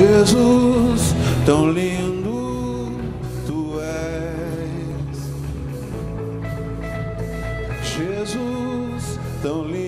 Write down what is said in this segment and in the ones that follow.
Jesus, tão lindo tu és. Jesus, tão lindo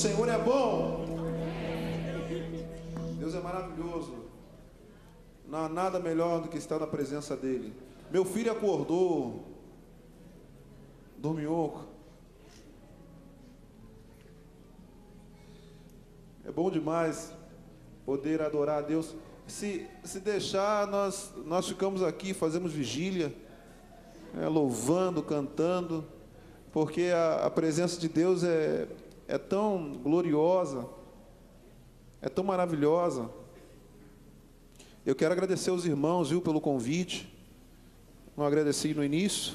Senhor é bom. Deus é maravilhoso. Não há nada melhor do que estar na presença dEle. Meu filho acordou, dormiu. É bom demais poder adorar a Deus. Se, se deixar, nós, nós ficamos aqui, fazemos vigília, né, louvando, cantando, porque a, a presença de Deus é, é tão gloriosa, é tão maravilhosa. Eu quero agradecer aos irmãos, viu, pelo convite. Não agradeci no início.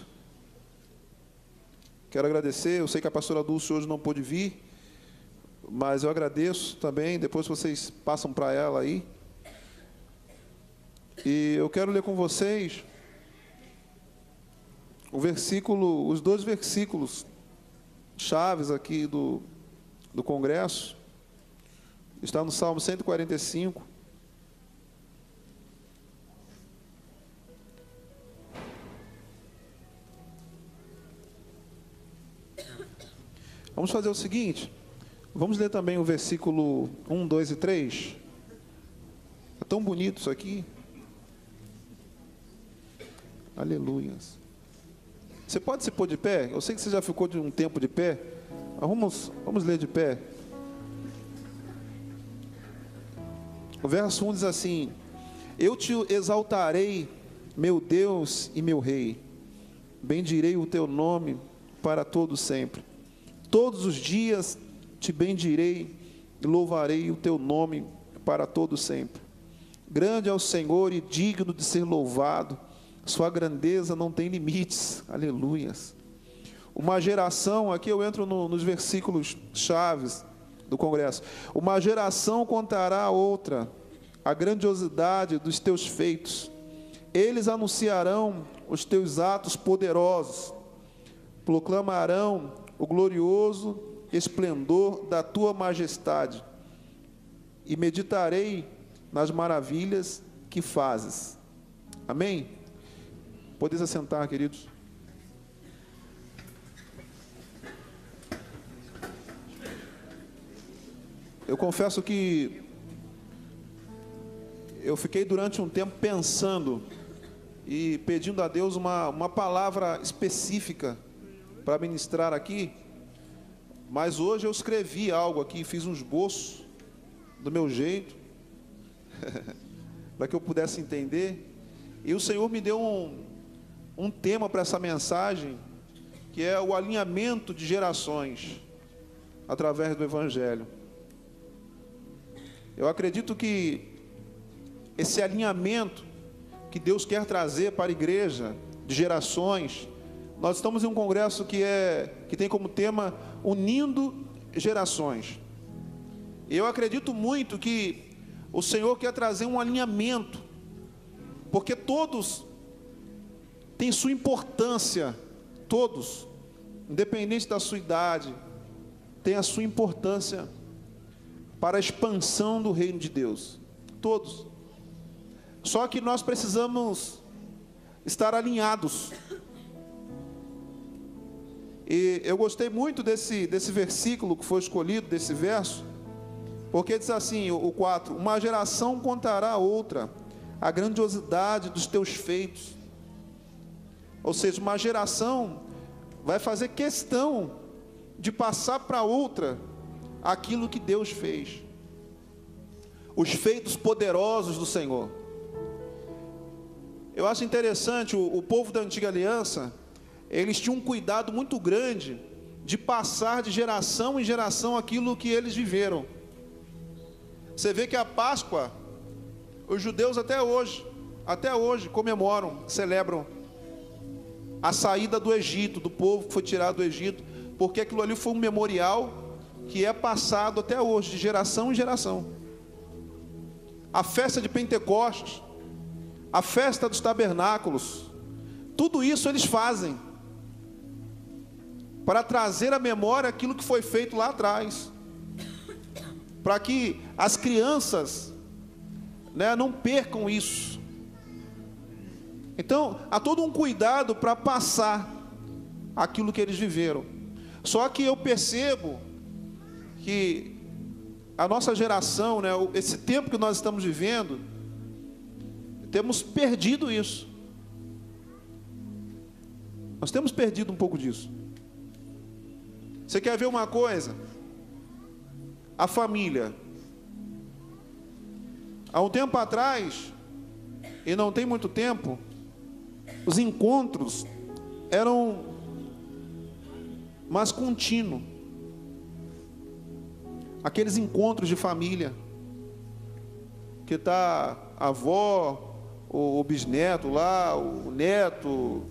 Quero agradecer, eu sei que a pastora Dulce hoje não pôde vir, mas eu agradeço também, depois vocês passam para ela aí. E eu quero ler com vocês o versículo, os dois versículos chaves aqui do, do congresso. Está no Salmo 145. Vamos fazer o seguinte. Vamos ler também o versículo 1, 2 e 3. É tão bonito isso aqui. Aleluias. Você pode se pôr de pé? Eu sei que você já ficou de um tempo de pé. Vamos, vamos ler de pé. O verso 1 diz assim: Eu te exaltarei, meu Deus e meu Rei. Bendirei o teu nome para todo sempre. Todos os dias te bendirei e louvarei o teu nome para todo sempre. Grande é o Senhor e digno de ser louvado. Sua grandeza não tem limites. Aleluias. Uma geração, aqui eu entro no, nos versículos chaves do Congresso. Uma geração contará a outra a grandiosidade dos teus feitos. Eles anunciarão os teus atos poderosos, proclamarão o glorioso esplendor da tua majestade e meditarei nas maravilhas que fazes. Amém? Podeis assentar, queridos. Eu confesso que eu fiquei durante um tempo pensando e pedindo a Deus uma, uma palavra específica para ministrar aqui, mas hoje eu escrevi algo aqui, fiz um esboço do meu jeito, para que eu pudesse entender, e o Senhor me deu um, um tema para essa mensagem, que é o alinhamento de gerações através do Evangelho. Eu acredito que esse alinhamento que Deus quer trazer para a igreja de gerações, nós estamos em um congresso que é que tem como tema unindo gerações. Eu acredito muito que o Senhor quer trazer um alinhamento, porque todos têm sua importância, todos, independente da sua idade, têm a sua importância para a expansão do reino de Deus. Todos. Só que nós precisamos estar alinhados. E eu gostei muito desse, desse versículo que foi escolhido, desse verso, porque diz assim: o 4: Uma geração contará a outra a grandiosidade dos teus feitos. Ou seja, uma geração vai fazer questão de passar para outra aquilo que Deus fez, os feitos poderosos do Senhor. Eu acho interessante, o, o povo da antiga aliança, eles tinham um cuidado muito grande de passar de geração em geração aquilo que eles viveram. Você vê que a Páscoa, os judeus até hoje, até hoje comemoram, celebram a saída do Egito, do povo que foi tirado do Egito, porque aquilo ali foi um memorial que é passado até hoje, de geração em geração. A festa de Pentecostes, a festa dos tabernáculos, tudo isso eles fazem para trazer à memória aquilo que foi feito lá atrás, para que as crianças né, não percam isso. Então, há todo um cuidado para passar aquilo que eles viveram. Só que eu percebo que a nossa geração, né, esse tempo que nós estamos vivendo, temos perdido isso. Nós temos perdido um pouco disso. Você quer ver uma coisa? A família. Há um tempo atrás, e não tem muito tempo, os encontros eram mais contínuos aqueles encontros de família, que está a avó, o, o bisneto lá, o neto,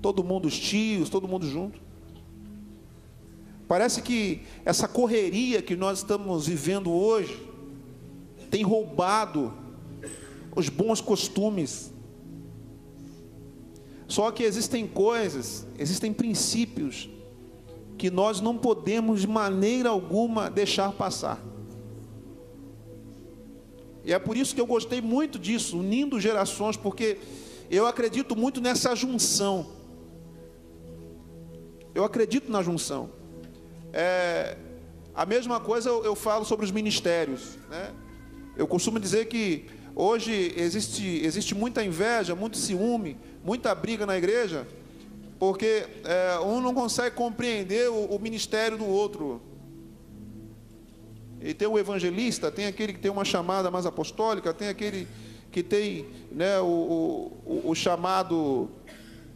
todo mundo, os tios, todo mundo junto. Parece que essa correria que nós estamos vivendo hoje tem roubado os bons costumes. Só que existem coisas, existem princípios que nós não podemos de maneira alguma deixar passar. E é por isso que eu gostei muito disso, unindo gerações, porque eu acredito muito nessa junção. Eu acredito na junção. É, a mesma coisa eu, eu, falo sobre os ministérios. Né? Eu costumo dizer que hoje existe, existe muita inveja, muito ciúme, muita briga na igreja, porque é, um não consegue compreender o, o, ministério do outro. E tem o evangelista, tem aquele que tem uma chamada mais apostólica, tem aquele que tem né, o, o, o chamado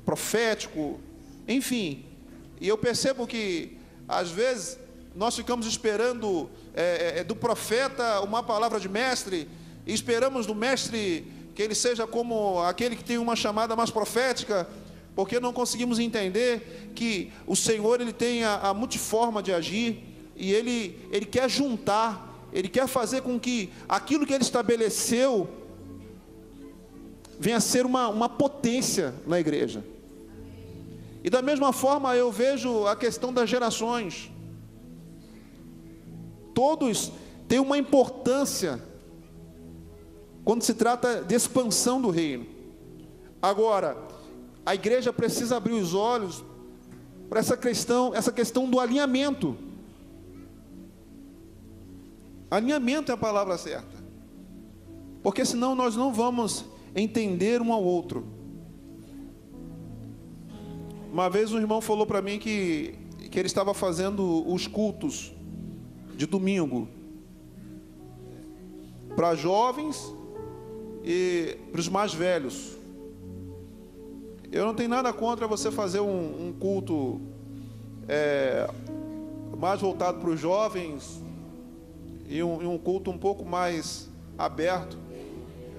profético, enfim. E eu percebo que, às vezes, nós ficamos esperando é, é, do profeta uma palavra de mestre, e esperamos do mestre que ele seja como aquele que tem uma chamada mais profética, porque não conseguimos entender que o Senhor ele tem a, a multiforma de agir e ele, ele quer juntar, ele quer fazer com que aquilo que ele estabeleceu venha a ser uma, uma potência na igreja. E da mesma forma eu vejo a questão das gerações. Todos têm uma importância quando se trata de expansão do reino. Agora, a igreja precisa abrir os olhos para essa questão, essa questão do alinhamento. Alinhamento é a palavra certa. Porque senão nós não vamos entender um ao outro. Uma vez um irmão falou para mim que, que ele estava fazendo os cultos de domingo para jovens e para os mais velhos. Eu não tenho nada contra você fazer um, um culto é, mais voltado para os jovens e um, e um culto um pouco mais aberto.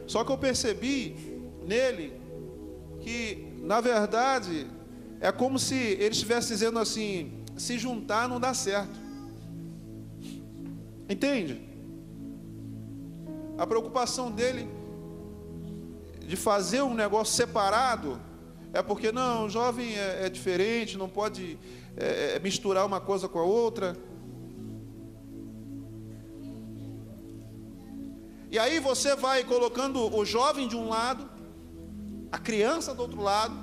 Só que eu percebi nele que, na verdade, é como se ele estivesse dizendo assim: se juntar não dá certo. Entende? A preocupação dele de fazer um negócio separado é porque não, o jovem é, é diferente, não pode é, é misturar uma coisa com a outra. E aí você vai colocando o jovem de um lado, a criança do outro lado,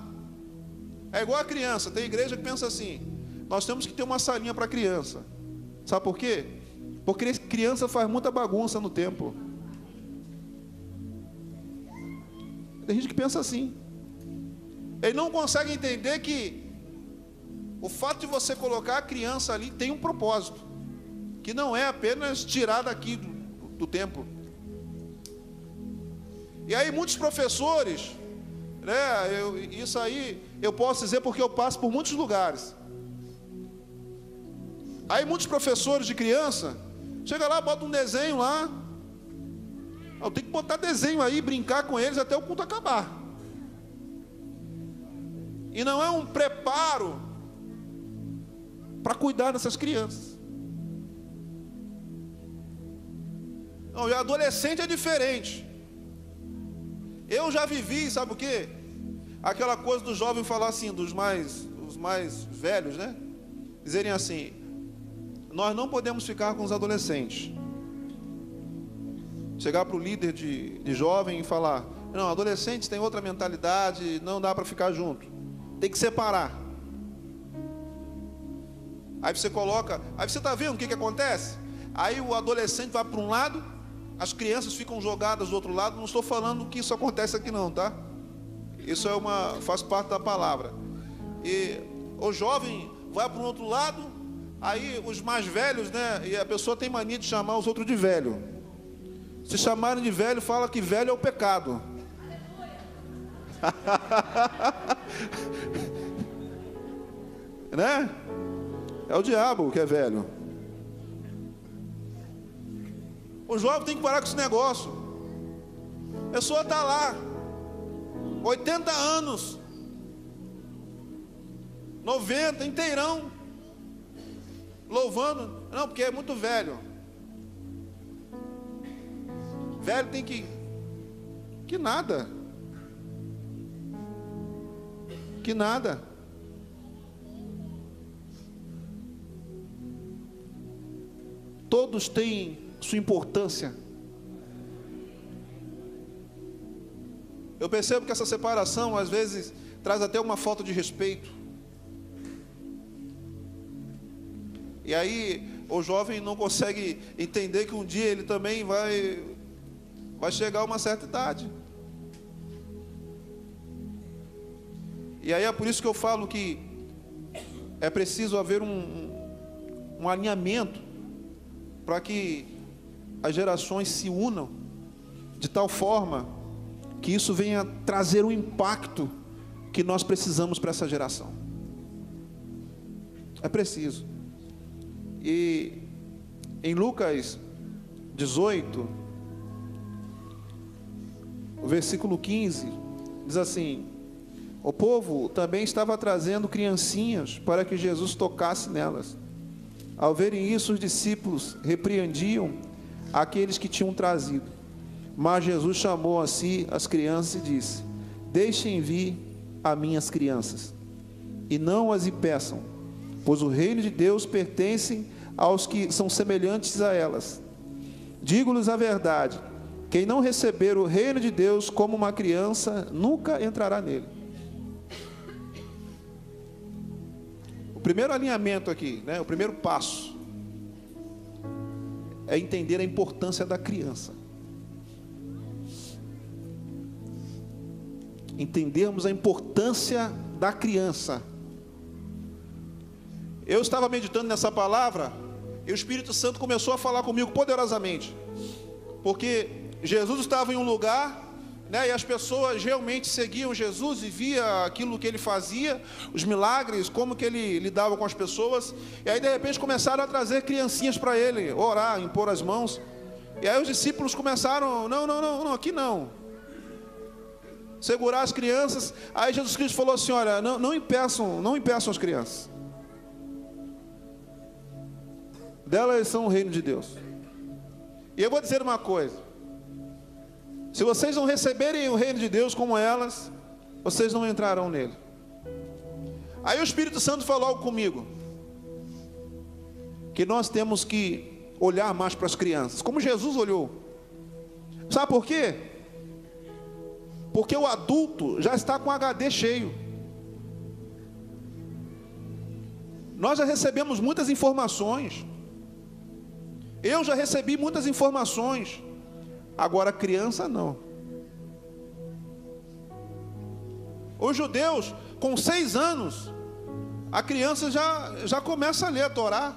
é igual a criança, tem igreja que pensa assim: nós temos que ter uma salinha para criança. Sabe por quê? Porque criança faz muita bagunça no templo. Tem gente que pensa assim. Ele não consegue entender que o fato de você colocar a criança ali tem um propósito, que não é apenas tirar daqui do, do templo. E aí muitos professores né? Eu, isso aí eu posso dizer porque eu passo por muitos lugares. Aí muitos professores de criança, chega lá, bota um desenho lá. Eu tenho que botar desenho aí, brincar com eles até o culto acabar. E não é um preparo para cuidar dessas crianças. Não, e adolescente é diferente. Eu já vivi, sabe o quê? aquela coisa do jovem falar assim, dos mais, os mais velhos, né? Dizerem assim: nós não podemos ficar com os adolescentes. Chegar para o líder de, de jovem e falar: não, adolescentes têm outra mentalidade, não dá para ficar junto, tem que separar. Aí você coloca, aí você está vendo o que, que acontece? Aí o adolescente vai para um lado, as crianças ficam jogadas do outro lado. Não estou falando que isso acontece aqui, não, tá? Isso é uma faz parte da palavra. E o jovem vai para um outro lado, aí os mais velhos, né? E a pessoa tem mania de chamar os outros de velho. Se chamarem de velho, fala que velho é o pecado. né? É o diabo que é velho. O jovem tem que parar com esse negócio. A pessoa está lá, 80 anos, 90, inteirão, louvando, não, porque é muito velho. Velho tem que, que nada, que nada. Todos têm sua importância. Eu percebo que essa separação às vezes traz até uma falta de respeito. E aí o jovem não consegue entender que um dia ele também vai vai chegar a uma certa idade. E aí é por isso que eu falo que é preciso haver um, um alinhamento para que as gerações se unam de tal forma que isso venha trazer o impacto que nós precisamos para essa geração. É preciso. E em Lucas 18, o versículo 15, diz assim: O povo também estava trazendo criancinhas para que Jesus tocasse nelas. Ao verem isso, os discípulos repreendiam aqueles que tinham trazido. Mas Jesus chamou a si as crianças e disse: Deixem vir a minhas crianças, e não as impeçam, pois o reino de Deus pertence aos que são semelhantes a elas. Digo-lhes a verdade: quem não receber o reino de Deus como uma criança, nunca entrará nele. O primeiro alinhamento aqui, né, o primeiro passo, é entender a importância da criança. Entendermos a importância da criança. Eu estava meditando nessa palavra e o Espírito Santo começou a falar comigo poderosamente. Porque Jesus estava em um lugar, né, e as pessoas realmente seguiam Jesus e via aquilo que ele fazia, os milagres, como que ele lidava com as pessoas. E aí de repente começaram a trazer criancinhas para ele, orar, impor as mãos. E aí os discípulos começaram, não, não, não, não aqui não. Segurar as crianças. Aí Jesus Cristo falou assim: olha, não, não impeçam, não impeçam as crianças. Delas são o reino de Deus. E eu vou dizer uma coisa. Se vocês não receberem o reino de Deus como elas, vocês não entrarão nele. Aí o Espírito Santo falou comigo que nós temos que olhar mais para as crianças, como Jesus olhou. Sabe por quê? Porque o adulto já está com HD cheio. Nós já recebemos muitas informações. Eu já recebi muitas informações. Agora, criança não. Os judeus, com seis anos, a criança já, já começa a ler a Torá.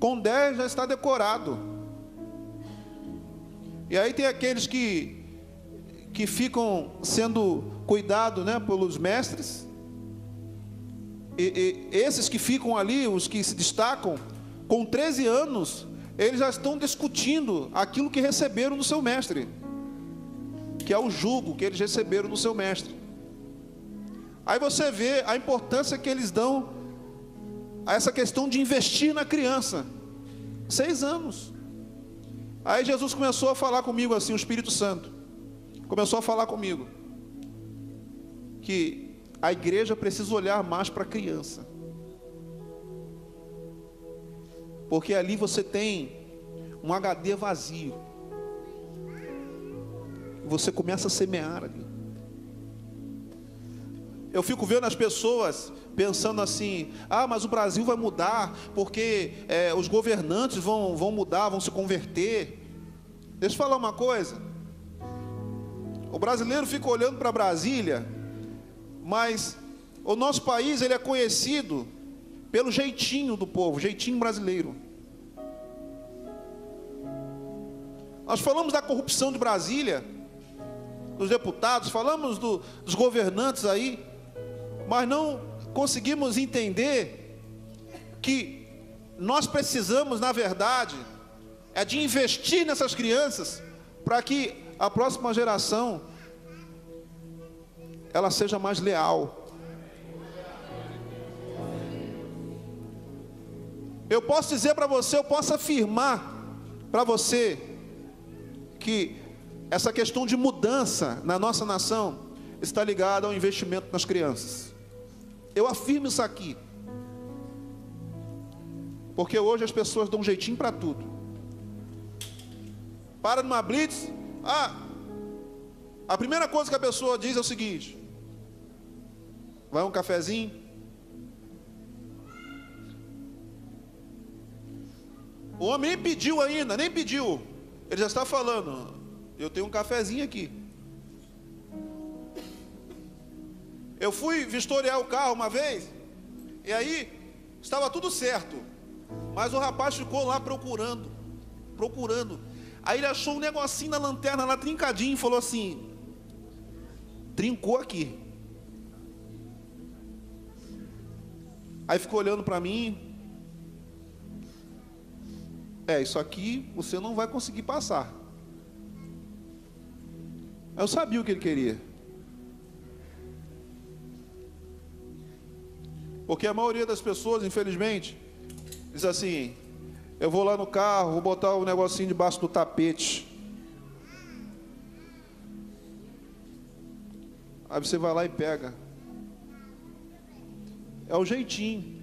Com dez já está decorado. E aí tem aqueles que, que ficam sendo cuidados né, pelos mestres. E, e esses que ficam ali, os que se destacam, com 13 anos, eles já estão discutindo aquilo que receberam do seu mestre, que é o jugo que eles receberam do seu mestre. Aí você vê a importância que eles dão a essa questão de investir na criança. Seis anos. Aí Jesus começou a falar comigo assim, o Espírito Santo começou a falar comigo que a igreja precisa olhar mais para a criança. Porque ali você tem um HD vazio. Você começa a semear ali. Eu fico vendo as pessoas pensando assim: ah, mas o Brasil vai mudar, porque é, os governantes vão, vão mudar, vão se converter. Deixa eu falar uma coisa. O brasileiro fica olhando para Brasília, mas o nosso país ele é conhecido pelo jeitinho do povo, jeitinho brasileiro. Nós falamos da corrupção de Brasília, dos deputados, falamos do, dos governantes aí, mas não conseguimos entender que nós precisamos, na verdade, é de investir nessas crianças para que a próxima geração ela seja mais leal, Eu posso dizer para você, eu posso afirmar para você que essa questão de mudança na nossa nação está ligada ao investimento nas crianças. Eu afirmo isso aqui. Porque hoje as pessoas dão um jeitinho para tudo. Para numa blitz, ah, a primeira coisa que a pessoa diz é o seguinte: vai um cafezinho, O homem nem pediu ainda, nem pediu. Ele já está falando. Eu tenho um cafezinho aqui. Eu fui vistoriar o carro uma vez, e aí estava tudo certo. Mas o rapaz ficou lá procurando, procurando. Aí ele achou um negocinho na lanterna lá trincadinho e falou assim: trincou aqui. Aí ficou olhando para mim, É, isso aqui você não vai conseguir passar. Eu sabia o que ele queria. Porque a maioria das pessoas, infelizmente, diz assim: eu vou lá no carro, vou botar o um negocinho debaixo do tapete. Aí você vai lá e pega. É o jeitinho.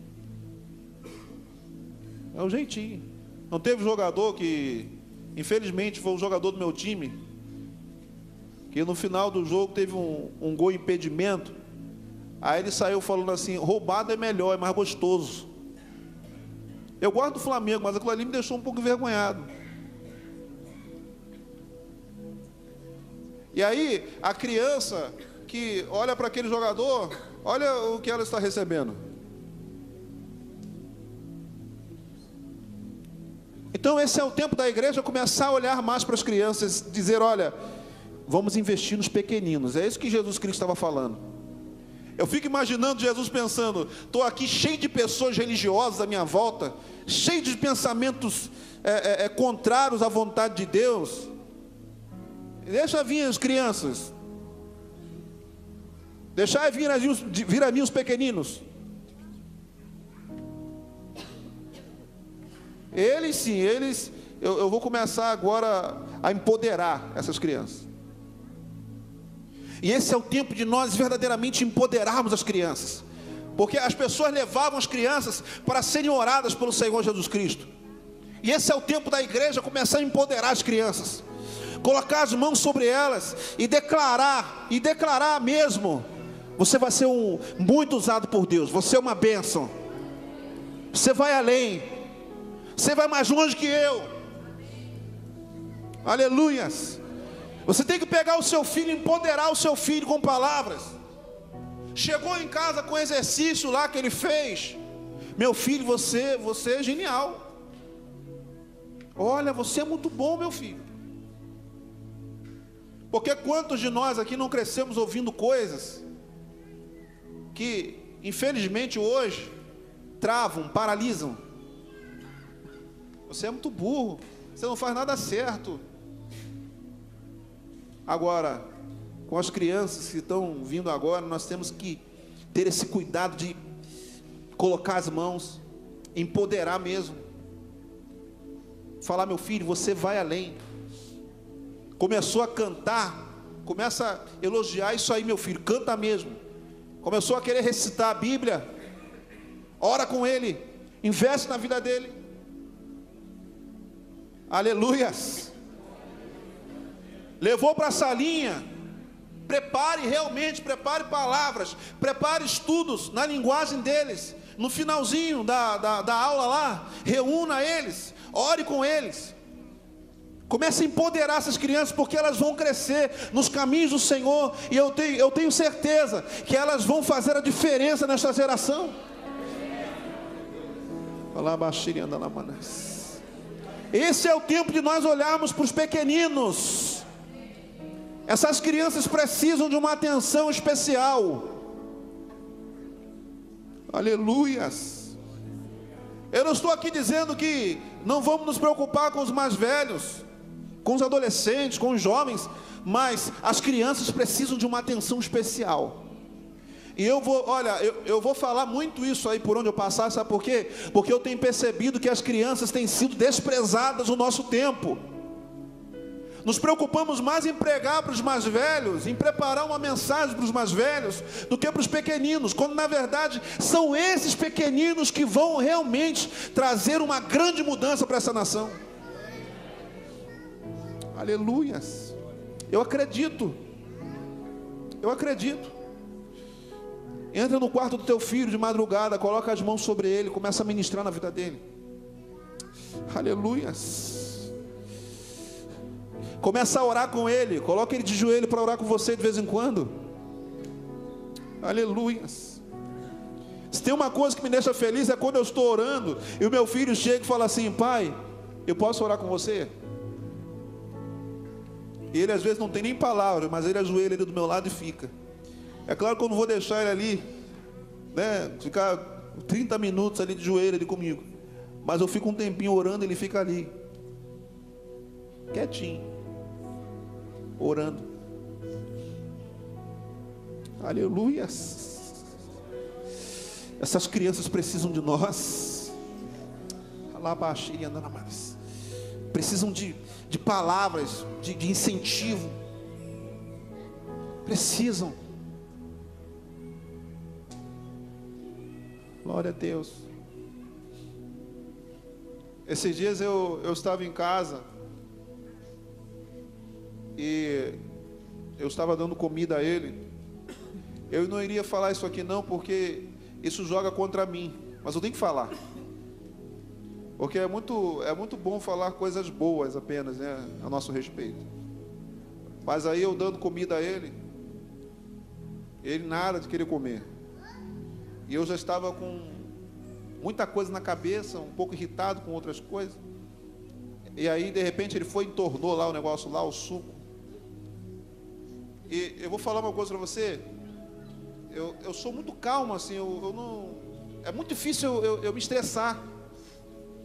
É o jeitinho. Não teve jogador que, infelizmente, foi o jogador do meu time, que no final do jogo teve um, um gol impedimento. Aí ele saiu falando assim: roubado é melhor, é mais gostoso. Eu gosto do Flamengo, mas aquilo ali me deixou um pouco envergonhado. E aí, a criança que olha para aquele jogador, olha o que ela está recebendo. Então, esse é o tempo da igreja começar a olhar mais para as crianças, dizer: olha, vamos investir nos pequeninos. É isso que Jesus Cristo estava falando. Eu fico imaginando Jesus pensando: estou aqui cheio de pessoas religiosas à minha volta, cheio de pensamentos é, é, é, contrários à vontade de Deus. Deixa vir as crianças, deixar vir, vir a mim os pequeninos. Eles sim, eles, eu, eu vou começar agora a empoderar essas crianças. E esse é o tempo de nós verdadeiramente empoderarmos as crianças. Porque as pessoas levavam as crianças para serem oradas pelo Senhor Jesus Cristo. E esse é o tempo da igreja começar a empoderar as crianças. Colocar as mãos sobre elas e declarar, e declarar mesmo. Você vai ser um, muito usado por Deus, você é uma bênção. Você vai além. Você vai mais longe que eu. Aleluias. Você tem que pegar o seu filho, empoderar o seu filho com palavras. Chegou em casa com o exercício lá que ele fez. Meu filho, você, você é genial. Olha, você é muito bom, meu filho. Porque quantos de nós aqui não crescemos ouvindo coisas que, infelizmente, hoje travam, paralisam você é muito burro. Você não faz nada certo. Agora, com as crianças que estão vindo agora, nós temos que ter esse cuidado de colocar as mãos, empoderar mesmo. Falar, meu filho, você vai além. Começou a cantar, começa a elogiar isso aí, meu filho, canta mesmo. Começou a querer recitar a Bíblia, ora com ele, investe na vida dele. Aleluias. Levou para a salinha. Prepare realmente, prepare palavras, prepare estudos na linguagem deles. No finalzinho da, da, da aula lá, reúna eles, ore com eles. Comece a empoderar essas crianças, porque elas vão crescer nos caminhos do Senhor, e eu tenho, eu tenho certeza que elas vão fazer a diferença nesta geração. Olá, da Lamanas. Esse é o tempo de nós olharmos para os pequeninos. Essas crianças precisam de uma atenção especial. Aleluias. Eu não estou aqui dizendo que não vamos nos preocupar com os mais velhos, com os adolescentes, com os jovens, mas as crianças precisam de uma atenção especial. E eu vou, olha, eu, eu vou falar muito isso aí por onde eu passar, sabe por quê? Porque eu tenho percebido que as crianças têm sido desprezadas no nosso tempo. Nos preocupamos mais em pregar para os mais velhos, em preparar uma mensagem para os mais velhos, do que para os pequeninos, quando na verdade são esses pequeninos que vão realmente trazer uma grande mudança para essa nação. Aleluias. Eu acredito. Eu acredito. Entra no quarto do teu filho de madrugada, coloca as mãos sobre ele, começa a ministrar na vida dele. Aleluias. Começa a orar com ele, coloca ele de joelho para orar com você de vez em quando. Aleluias. Se tem uma coisa que me deixa feliz é quando eu estou orando e o meu filho chega e fala assim: Pai, eu posso orar com você? E ele às vezes não tem nem palavra, mas ele ajoelha ali do meu lado e fica. É claro que eu não vou deixar ele ali, né, ficar 30 minutos ali de joelho ali comigo. Mas eu fico um tempinho orando, ele fica ali. quietinho, orando. Aleluia. Essas crianças precisam de nós. Precisam de, de palavras, de, de incentivo. Precisam. Glória a Deus. Esses dias eu, eu estava em casa e eu estava dando comida a ele. Eu não iria falar isso aqui não, porque isso joga contra mim, mas eu tenho que falar. Porque é muito, é muito bom falar coisas boas apenas, né, a nosso respeito. Mas aí eu dando comida a ele, ele nada de querer comer. E eu já estava com muita coisa na cabeça, um pouco irritado com outras coisas. E aí, de repente, ele foi e entornou lá o negócio, lá o suco. E eu vou falar uma coisa para você. Eu, eu sou muito calmo, assim, eu, eu não. É muito difícil eu, eu, eu, me estressar.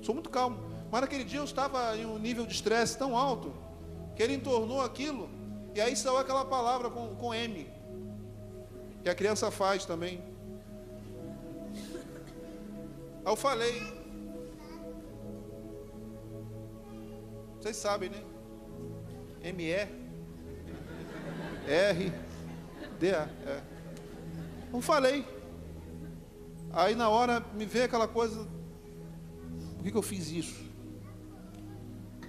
Sou muito calmo. Mas naquele dia eu estava em um nível de estresse tão alto que ele entornou aquilo. E aí saiu aquela palavra com, com M. Que a criança faz também. Aí eu falei. Vocês sabem, né? M-E R D A. É. Não falei. Aí na hora me veio aquela coisa. Por que, que eu fiz isso?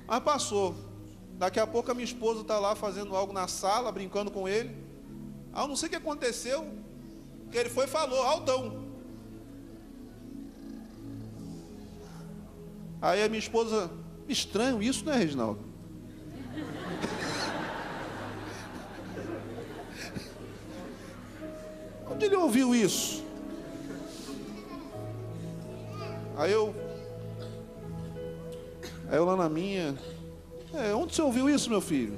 Mas passou. Daqui a pouco a minha esposa está lá fazendo algo na sala, brincando com ele. Ah, eu não sei o que aconteceu. Que ele foi e falou, Aldão. Aí a minha esposa, estranho isso, né, Reginaldo? Onde ele ouviu isso? Aí eu. Aí eu lá na minha. É, onde você ouviu isso, meu filho?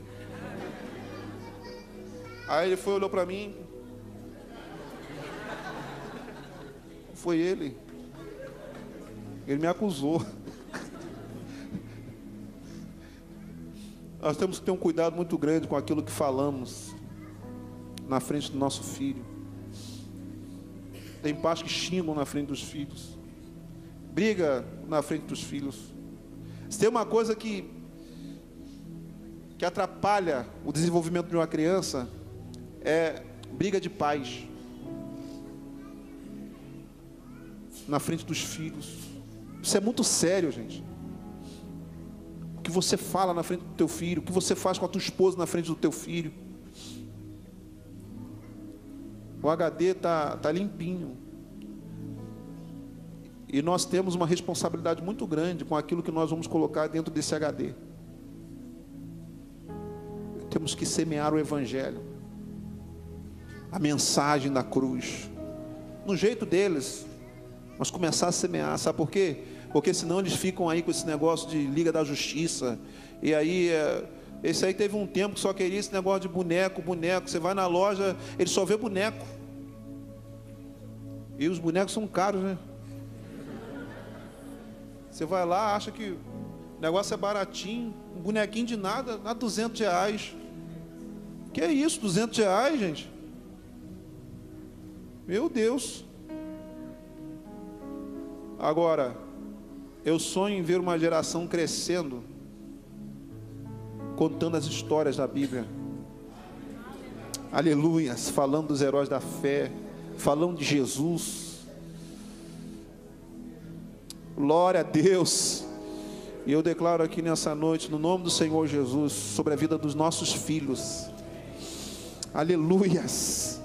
Aí ele foi, olhou para mim. Foi ele. Ele me acusou. Nós temos que ter um cuidado muito grande com aquilo que falamos na frente do nosso filho. Tem pais que xingam na frente dos filhos, briga na frente dos filhos. Se tem uma coisa que que atrapalha o desenvolvimento de uma criança é briga de pais na frente dos filhos. Isso é muito sério, gente que você fala na frente do teu filho, o que você faz com a tua esposa na frente do teu filho. O HD tá, tá limpinho. E nós temos uma responsabilidade muito grande com aquilo que nós vamos colocar dentro desse HD. Temos que semear o Evangelho, a mensagem da cruz, no jeito deles, mas começar a semear, sabe por quê? Porque senão eles ficam aí com esse negócio de Liga da Justiça. E aí, é, esse aí teve um tempo que só queria esse negócio de boneco, boneco. Você vai na loja, ele só vê boneco. E os bonecos são caros, né? Você vai lá, acha que o negócio é baratinho, um bonequinho de nada, dá 200 reais. Que é isso, 200 reais, gente? Meu Deus. Agora, eu sonho em ver uma geração crescendo, contando as histórias da Bíblia. Aleluias, falando dos heróis da fé, falando de Jesus. Glória a Deus. E eu declaro aqui nessa noite, no nome do Senhor Jesus, sobre a vida dos nossos filhos. Aleluias.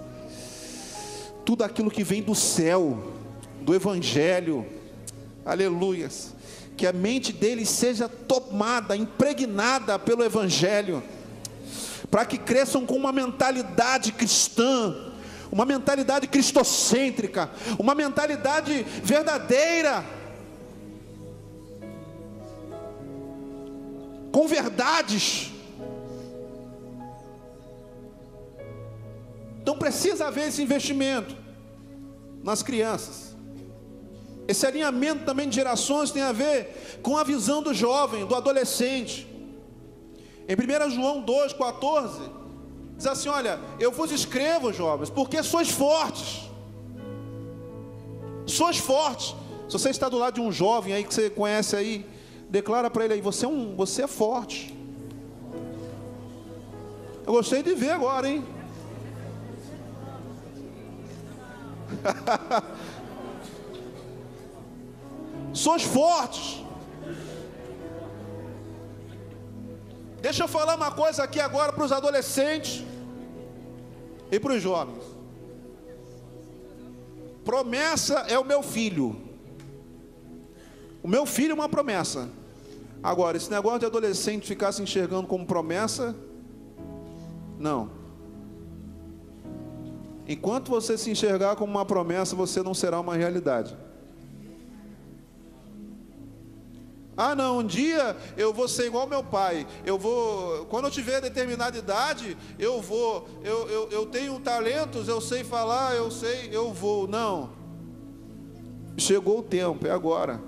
Tudo aquilo que vem do céu, do Evangelho, aleluias, que a mente deles seja tomada, impregnada pelo Evangelho, para que cresçam com uma mentalidade cristã, uma mentalidade cristocêntrica, uma mentalidade verdadeira, com verdades. Então precisa haver esse investimento nas crianças. Esse alinhamento também de gerações tem a ver com a visão do jovem, do adolescente. Em 1 João 2,14, diz assim: Olha, eu vos escrevo, jovens, porque sois fortes. Sois fortes. Se você está do lado de um jovem aí que você conhece aí, declara para ele aí: você é, um, você é forte. Eu gostei de ver agora, hein? Sois fortes. Deixa eu falar uma coisa aqui agora para os adolescentes e para os jovens. Promessa é o meu filho. O meu filho é uma promessa. Agora, esse negócio de adolescente ficar se enxergando como promessa, não. Enquanto você se enxergar como uma promessa, você não será uma realidade. Ah, não, um dia eu vou ser igual meu pai. Eu vou, quando eu tiver determinada idade, eu vou, eu, eu, eu tenho talentos, eu sei falar, eu sei, eu vou. Não. Chegou o tempo, é agora.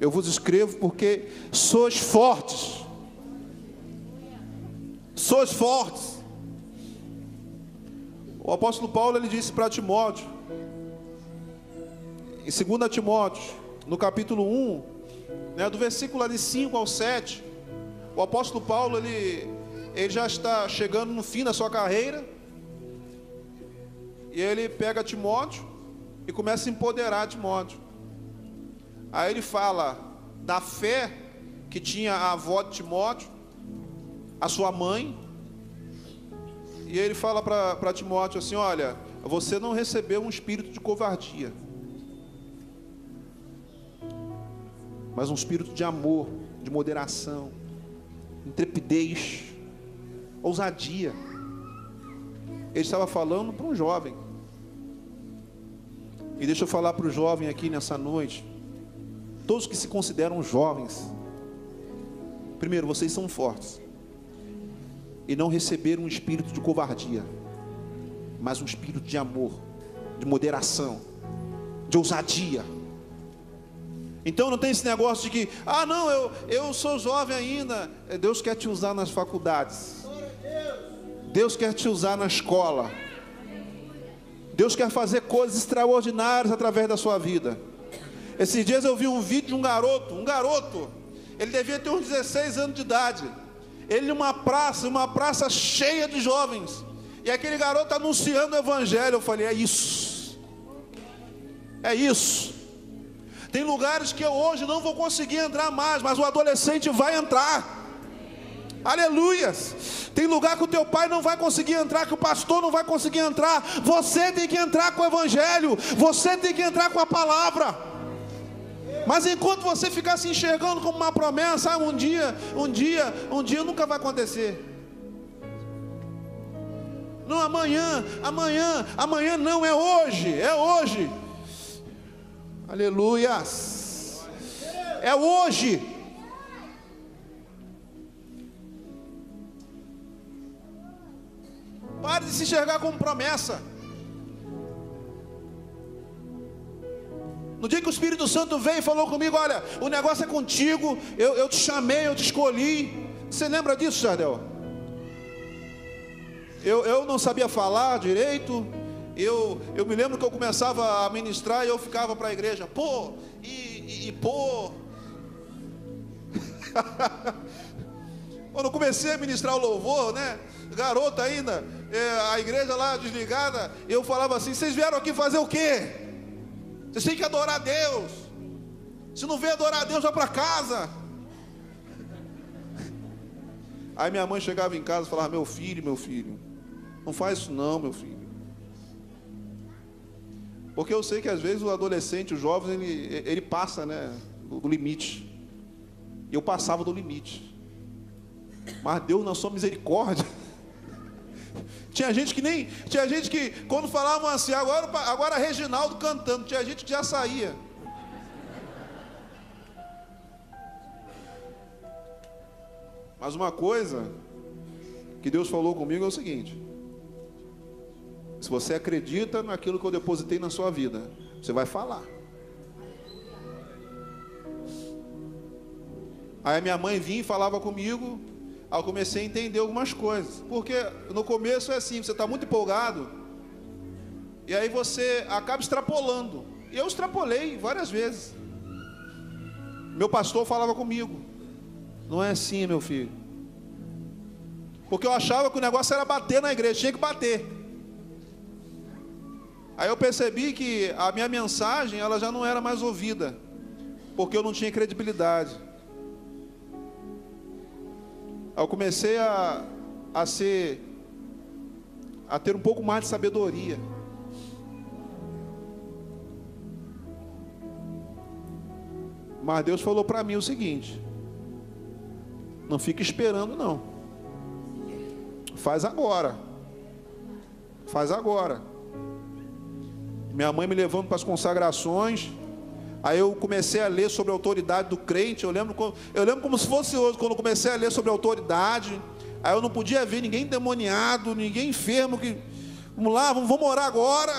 Eu vos escrevo porque sois fortes. Sois fortes. O apóstolo Paulo ele disse para Timóteo, em 2 Timóteo, no capítulo 1, né, do versículo ali 5 ao 7, o apóstolo Paulo ele, ele já está chegando no fim da sua carreira, e ele pega Timóteo e começa a empoderar Timóteo. Aí ele fala da fé que tinha a avó de Timóteo, a sua mãe, e ele fala para Timóteo assim: Olha, você não recebeu um espírito de covardia mas um espírito de amor, de moderação, intrepidez, ousadia. Ele estava falando para um jovem. E deixa eu falar para o jovem aqui nessa noite. Todos que se consideram jovens. Primeiro, vocês são fortes. E não receberam um espírito de covardia, mas um espírito de amor, de moderação, de ousadia então não tem esse negócio de que, ah, não, eu, eu sou jovem ainda. É, Deus quer te usar nas faculdades. Deus quer te usar na escola. Deus quer fazer coisas extraordinárias através da sua vida. Esses dias eu vi um vídeo de um garoto, um garoto, ele devia ter uns 16 anos de idade. Ele numa praça, uma praça cheia de jovens. E aquele garoto anunciando o evangelho. Eu falei: é isso. É isso. Tem lugares que eu hoje não vou conseguir entrar mais, mas o adolescente vai entrar. Aleluias. Tem lugar que o teu pai não vai conseguir entrar, que o pastor não vai conseguir entrar. Você tem que entrar com o evangelho, você tem que entrar com a palavra. Mas enquanto você ficar se enxergando como uma promessa, ah, um dia, um dia, um dia nunca vai acontecer. Não amanhã, amanhã, amanhã não é hoje, é hoje. Aleluias. É hoje. Pare de se enxergar como promessa. No dia que o Espírito Santo veio e falou comigo: Olha, o negócio é contigo, eu, eu te chamei, eu te escolhi. Você lembra disso, Jardel? Eu, eu não sabia falar direito, eu, eu me lembro que eu começava a ministrar e eu ficava para a igreja, pô, e, e, e pô. Quando eu comecei a ministrar o louvor, né? Garota ainda, é, a igreja lá desligada, eu falava assim: vocês vieram aqui fazer o quê? Vocês têm que adorar a Deus. Se não vem adorar a Deus, vai para casa. Aí minha mãe chegava em casa e falava: Meu filho, meu filho, não faz isso não, meu filho. Porque eu sei que às vezes o adolescente, o jovem, ele, ele passa né, do limite. Eu passava do limite. Mas Deus, na sua misericórdia. Tinha gente que nem. Tinha gente que, quando falavam assim, agora, agora Reginaldo cantando, tinha gente que já saía. Mas uma coisa que Deus falou comigo é o seguinte: se você acredita naquilo que eu depositei na sua vida, você vai falar. Aí minha mãe vinha e falava comigo, Aí eu comecei a entender algumas coisas. Porque no começo é assim, você está muito empolgado, e aí você acaba extrapolando. E eu extrapolei várias vezes. Meu pastor falava comigo. Não é assim, meu filho. Porque eu achava que o negócio era bater na igreja, tinha que bater. Aí eu percebi que a minha mensagem ela já não era mais ouvida, porque eu não tinha credibilidade. Aí eu comecei a, a ser, a ter um pouco mais de sabedoria. Mas Deus falou para mim o seguinte: não fica esperando não. Faz agora. Faz agora. Minha mãe me levando para as consagrações. Aí eu comecei a ler sobre a autoridade do crente. Eu lembro, eu lembro como se fosse hoje, quando eu comecei a ler sobre a autoridade. Aí eu não podia ver ninguém demoniado, ninguém enfermo. Que, vamos lá, vamos, vamos orar agora.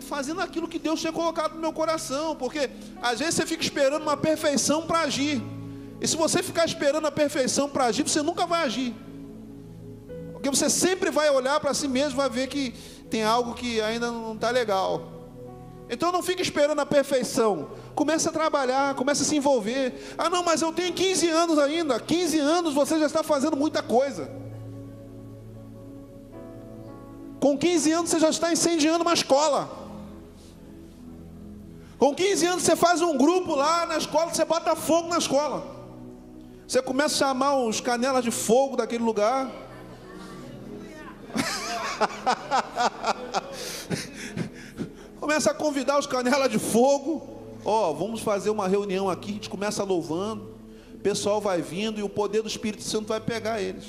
Fazendo aquilo que Deus tinha colocado no meu coração. Porque às vezes você fica esperando uma perfeição para agir. E se você ficar esperando a perfeição para agir, você nunca vai agir. Porque você sempre vai olhar para si mesmo, vai ver que tem algo que ainda não está legal. Então não fique esperando a perfeição. Comece a trabalhar, comece a se envolver. Ah, não, mas eu tenho 15 anos ainda. 15 anos você já está fazendo muita coisa. Com 15 anos você já está incendiando uma escola. Com 15 anos você faz um grupo lá na escola, você bota fogo na escola. Você começa a chamar os canelas de fogo daquele lugar. começa a convidar os canelas de fogo. Ó, oh, vamos fazer uma reunião aqui, a gente começa louvando. O pessoal vai vindo e o poder do Espírito Santo vai pegar eles.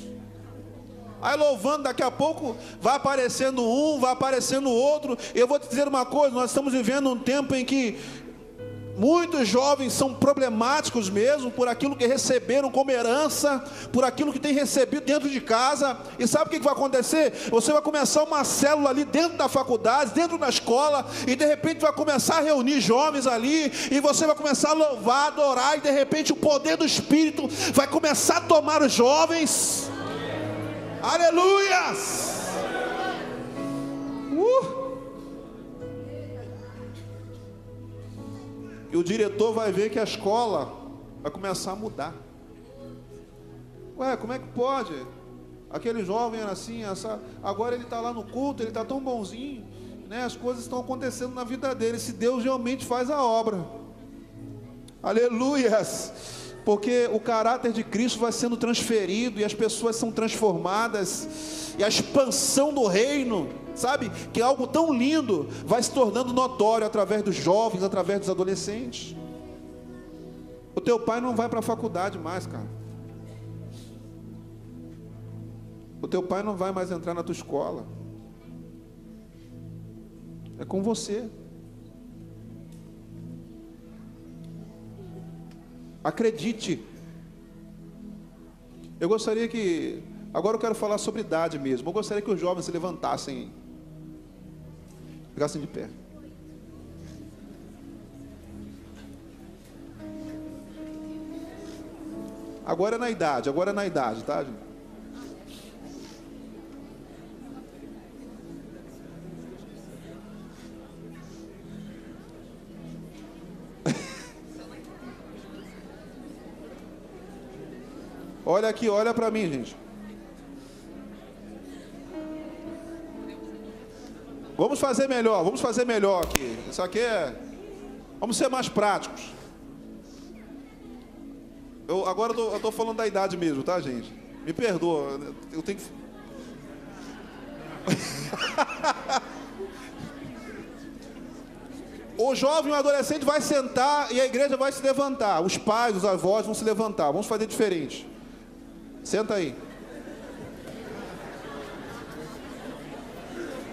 Aí louvando, daqui a pouco vai aparecendo um, vai aparecendo outro. Eu vou te dizer uma coisa: nós estamos vivendo um tempo em que Muitos jovens são problemáticos mesmo por aquilo que receberam como herança, por aquilo que têm recebido dentro de casa. E sabe o que vai acontecer? Você vai começar uma célula ali dentro da faculdade, dentro da escola, e de repente vai começar a reunir jovens ali, e você vai começar a louvar, adorar, e de repente o poder do Espírito vai começar a tomar os jovens. Aleluias! Uh! E o diretor vai ver que a escola vai começar a mudar. Ué, como é que pode? Aquele jovem era assim, essa... agora ele está lá no culto, ele está tão bonzinho, né? as coisas estão acontecendo na vida dele. Se Deus realmente faz a obra, aleluias, porque o caráter de Cristo vai sendo transferido e as pessoas são transformadas, e a expansão do reino sabe? Que algo tão lindo vai se tornando notório através dos jovens, através dos adolescentes. O teu pai não vai para a faculdade mais, cara. O teu pai não vai mais entrar na tua escola. É com você. Acredite. Eu gostaria que. Agora eu quero falar sobre idade mesmo. Eu gostaria que os jovens se levantassem Ficassem de pé. Agora é na idade, agora é na idade, tá? Olha aqui, olha para mim, gente. Vamos fazer melhor, vamos fazer melhor aqui. Isso aqui é. Vamos ser mais práticos. Eu, agora eu estou falando da idade mesmo, tá, gente? Me perdoa, eu tenho que. o jovem, o adolescente vai sentar e a igreja vai se levantar. Os pais, os avós vão se levantar. Vamos fazer diferente. Senta aí.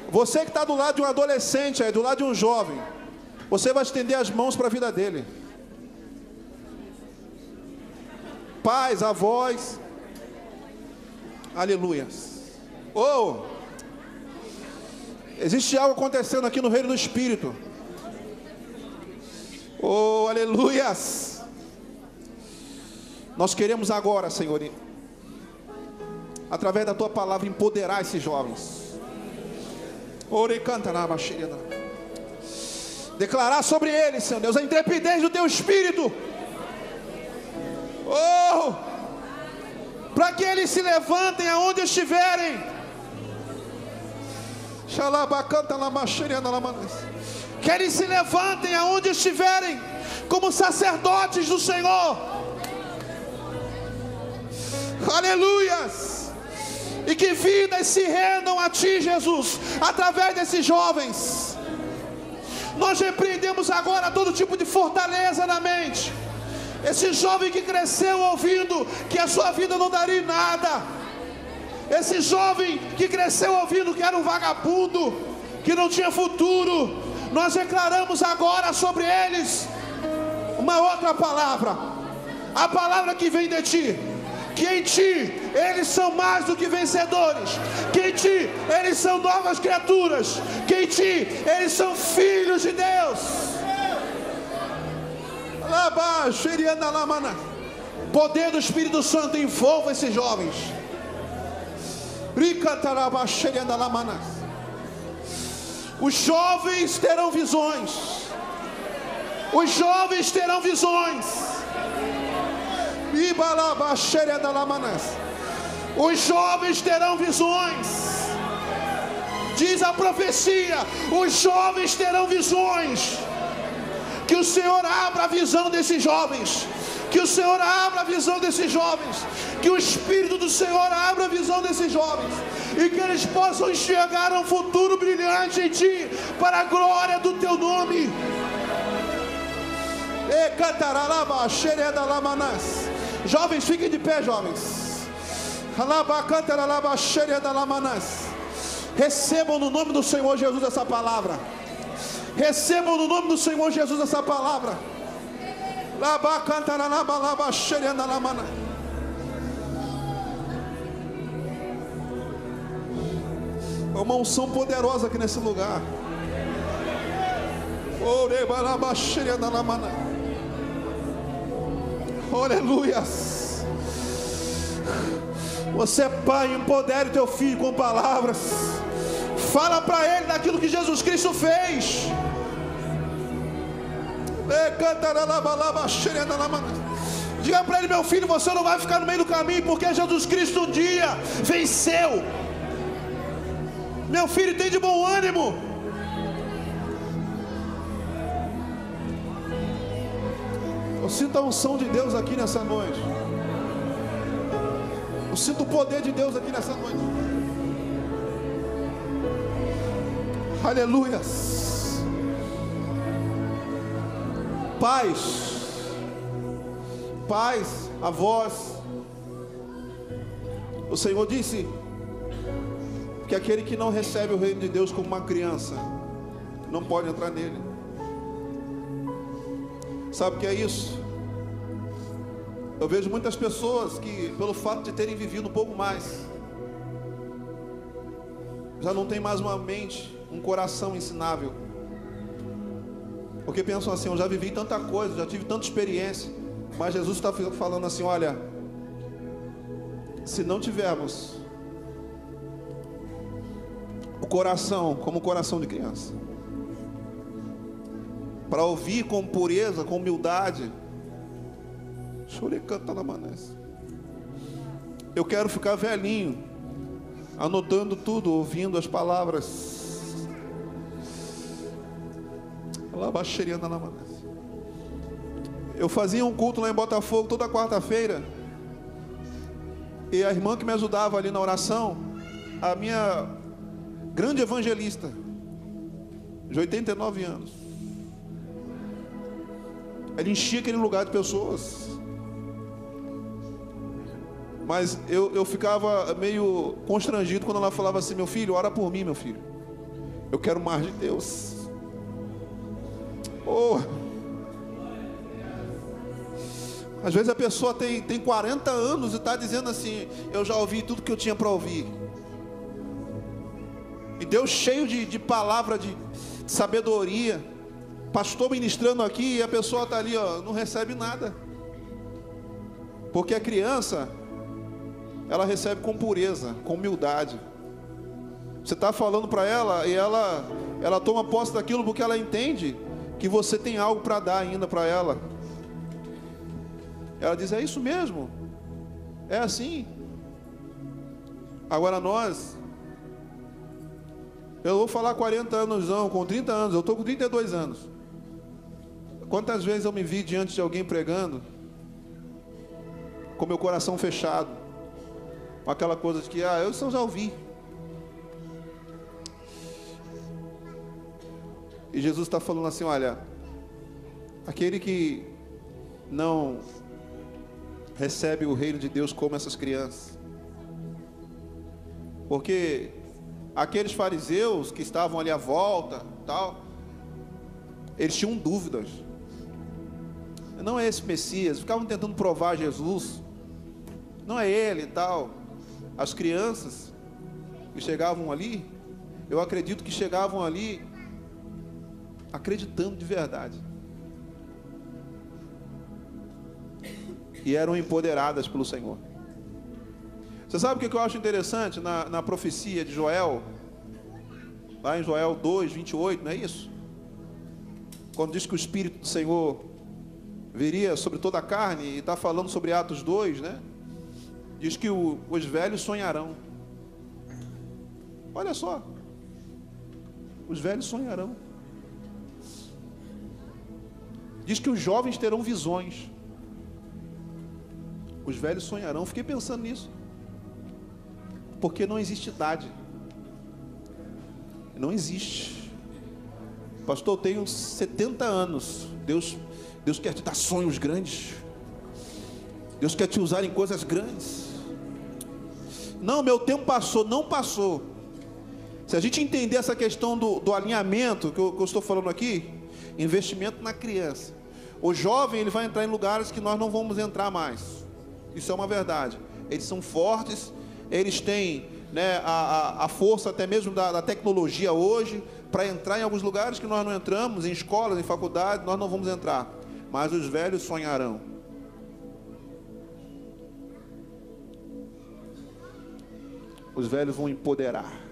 Você que está do lado de um adolescente, aí, do lado de um jovem, você vai estender as mãos para a vida dele. Pais, avós, aleluia. Oh, existe algo acontecendo aqui no reino do Espírito. Oh, aleluias. Nós queremos agora, Senhor, através da tua palavra, empoderar esses jovens. Ore canta na. Declarar sobre eles, Senhor Deus, a intrepidez do teu espírito. Oh! Para que eles se levantem aonde estiverem. Que eles se levantem aonde estiverem, como sacerdotes do Senhor. Aleluias e que vidas se rendam a Ti, Jesus, através desses jovens. Nós repreendemos agora todo tipo de fortaleza na mente. Esse jovem que cresceu ouvindo que a sua vida não daria nada. Esse jovem que cresceu ouvindo que era um vagabundo, que não tinha futuro. Nós declaramos agora sobre eles uma outra palavra. A palavra que vem de ti que em ti eles são mais do que vencedores, que em ti eles são novas criaturas, que em ti eles são filhos de Deus. Poder do Espírito Santo envolva esses jovens. Os jovens terão visões. Os jovens terão visões. Os jovens terão visões. Diz a profecia: os jovens terão visões. Que o Senhor abra a visão desses jovens. Que o Senhor abra a visão desses jovens. Que o Espírito do Senhor abra a visão desses jovens. E que eles possam enxergar um futuro brilhante em Ti, para a glória do Teu nome. E cantaralaba, xereda lamanas. Jovens, fiquem de pé, jovens. Recebam no nome do Senhor Jesus essa palavra. Recebam no nome do Senhor Jesus essa palavra. É uma unção poderosa aqui nesse lugar. Orebalabasheria da lamana. Aleluias. Você é pai, empodere teu filho com palavras. Fala para ele daquilo que Jesus Cristo fez. Diga para ele, meu filho, você não vai ficar no meio do caminho, porque Jesus Cristo um dia venceu. Meu filho tem de bom ânimo. Eu sinto a unção de Deus aqui nessa noite. Eu sinto o poder de Deus aqui nessa noite. Aleluias. Pais, pais, avós. O Senhor disse que aquele que não recebe o reino de Deus como uma criança não pode entrar nele. Sabe o que é isso? Eu vejo muitas pessoas que, pelo fato de terem vivido um pouco mais, já não tem mais uma mente, um coração ensinável. Porque pensam assim: eu já vivi tanta coisa, já tive tanta experiência. Mas Jesus está falando assim: olha, se não tivermos o coração como o coração de criança, para ouvir com pureza, com humildade. Eu quero ficar velhinho, anotando tudo, ouvindo as palavras. Eu fazia um culto lá em Botafogo toda quarta-feira. E a irmã que me ajudava ali na oração, a minha grande evangelista, de 89 anos. Ela enchia aquele lugar de pessoas. Mas eu, eu ficava meio constrangido quando ela falava assim: Meu filho, ora por mim, meu filho. Eu quero mais de Deus. Oh. Às vezes a pessoa tem, tem 40 anos e está dizendo assim: Eu já ouvi tudo que eu tinha para ouvir. E Deus cheio de, de palavra de, de sabedoria pastor ministrando aqui e a pessoa está ali, ó, não recebe nada. Porque a criança, ela recebe com pureza, com humildade. Você está falando para ela e ela, ela toma posse daquilo porque ela entende que você tem algo para dar ainda para ela. Ela diz: É isso mesmo, é assim. Agora nós, eu vou falar 40 anos, não, com 30 anos, eu estou com 32 anos. Quantas vezes eu me vi diante de alguém pregando, com meu coração fechado, com aquela coisa de que, ah, eu só já ouvi. E Jesus está falando assim: olha, aquele que não recebe o reino de Deus como essas crianças, porque aqueles fariseus que estavam ali à volta, tal, eles tinham dúvidas. Não é esse Messias, ficavam tentando provar Jesus. Não é ele e tal. As crianças que chegavam ali, eu acredito que chegavam ali acreditando de verdade. E eram empoderadas pelo Senhor. Você sabe o que eu acho interessante na, na profecia de Joel? Lá em Joel 2, 28, não é isso? Quando diz que o Espírito do Senhor viria sobre toda a carne, e está falando sobre Atos 2, né? Diz que o, os velhos sonharão. Olha só. Os velhos sonharão. Diz que os jovens terão visões. Os velhos sonharão. Fiquei pensando nisso porque não existe idade. Não existe. Pastor, eu tenho 70 anos. Deus, Deus quer te dar sonhos grandes. Deus quer te usar em coisas grandes. Não, meu tempo passou, não passou. Se a gente entender essa questão do, do alinhamento que eu, que eu estou falando aqui, investimento na criança. O jovem ele vai entrar em lugares que nós não vamos entrar mais. Isso é uma verdade. Eles são fortes, eles têm né, a, a, a, força até mesmo da, da tecnologia hoje para entrar em alguns lugares que nós não entramos, em escolas, em faculdades, nós não vamos entrar. Mas os velhos sonharão. Os velhos vão empoderar.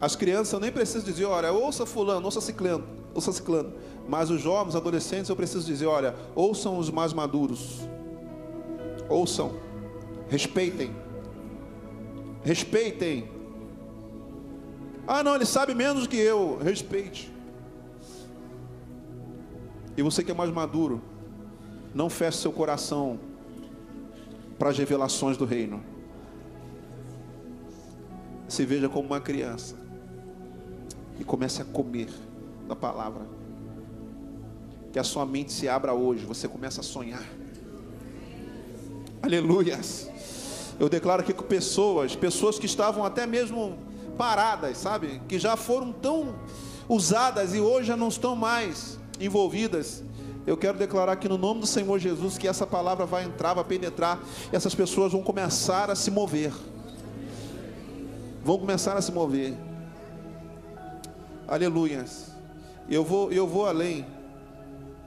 As crianças eu nem preciso dizer, olha, ouça fulano, ouça ciclano, ouça ciclano. Mas os jovens, adolescentes, eu preciso dizer, olha, ouçam os mais maduros. Ouçam, respeitem, respeitem. Ah, não, ele sabe menos que eu. Respeite. E você que é mais maduro, não feche seu coração para as revelações do reino. Se veja como uma criança e comece a comer da palavra. Que a sua mente se abra hoje, você começa a sonhar. Aleluias. Eu declaro aqui com pessoas, pessoas que estavam até mesmo paradas, sabe? Que já foram tão usadas e hoje já não estão mais envolvidas. Eu quero declarar aqui no nome do Senhor Jesus que essa palavra vai entrar, vai penetrar, e essas pessoas vão começar a se mover. Vão começar a se mover. Aleluias. Eu vou, eu vou além.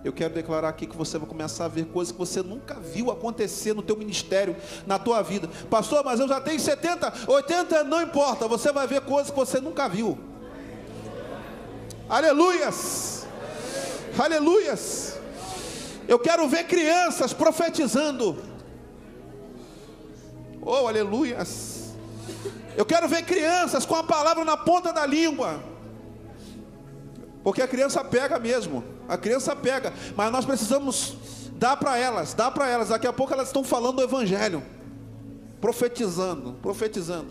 Eu quero declarar aqui que você vai começar a ver coisas que você nunca viu acontecer no teu ministério, na tua vida. Pastor, mas eu já tenho 70, 80, não importa, você vai ver coisas que você nunca viu. Aleluias! Aleluias! Eu quero ver crianças profetizando. Oh, aleluias! Eu quero ver crianças com a palavra na ponta da língua. Porque a criança pega mesmo. A criança pega, mas nós precisamos dar para elas, dar para elas. Daqui a pouco elas estão falando do evangelho, profetizando, profetizando.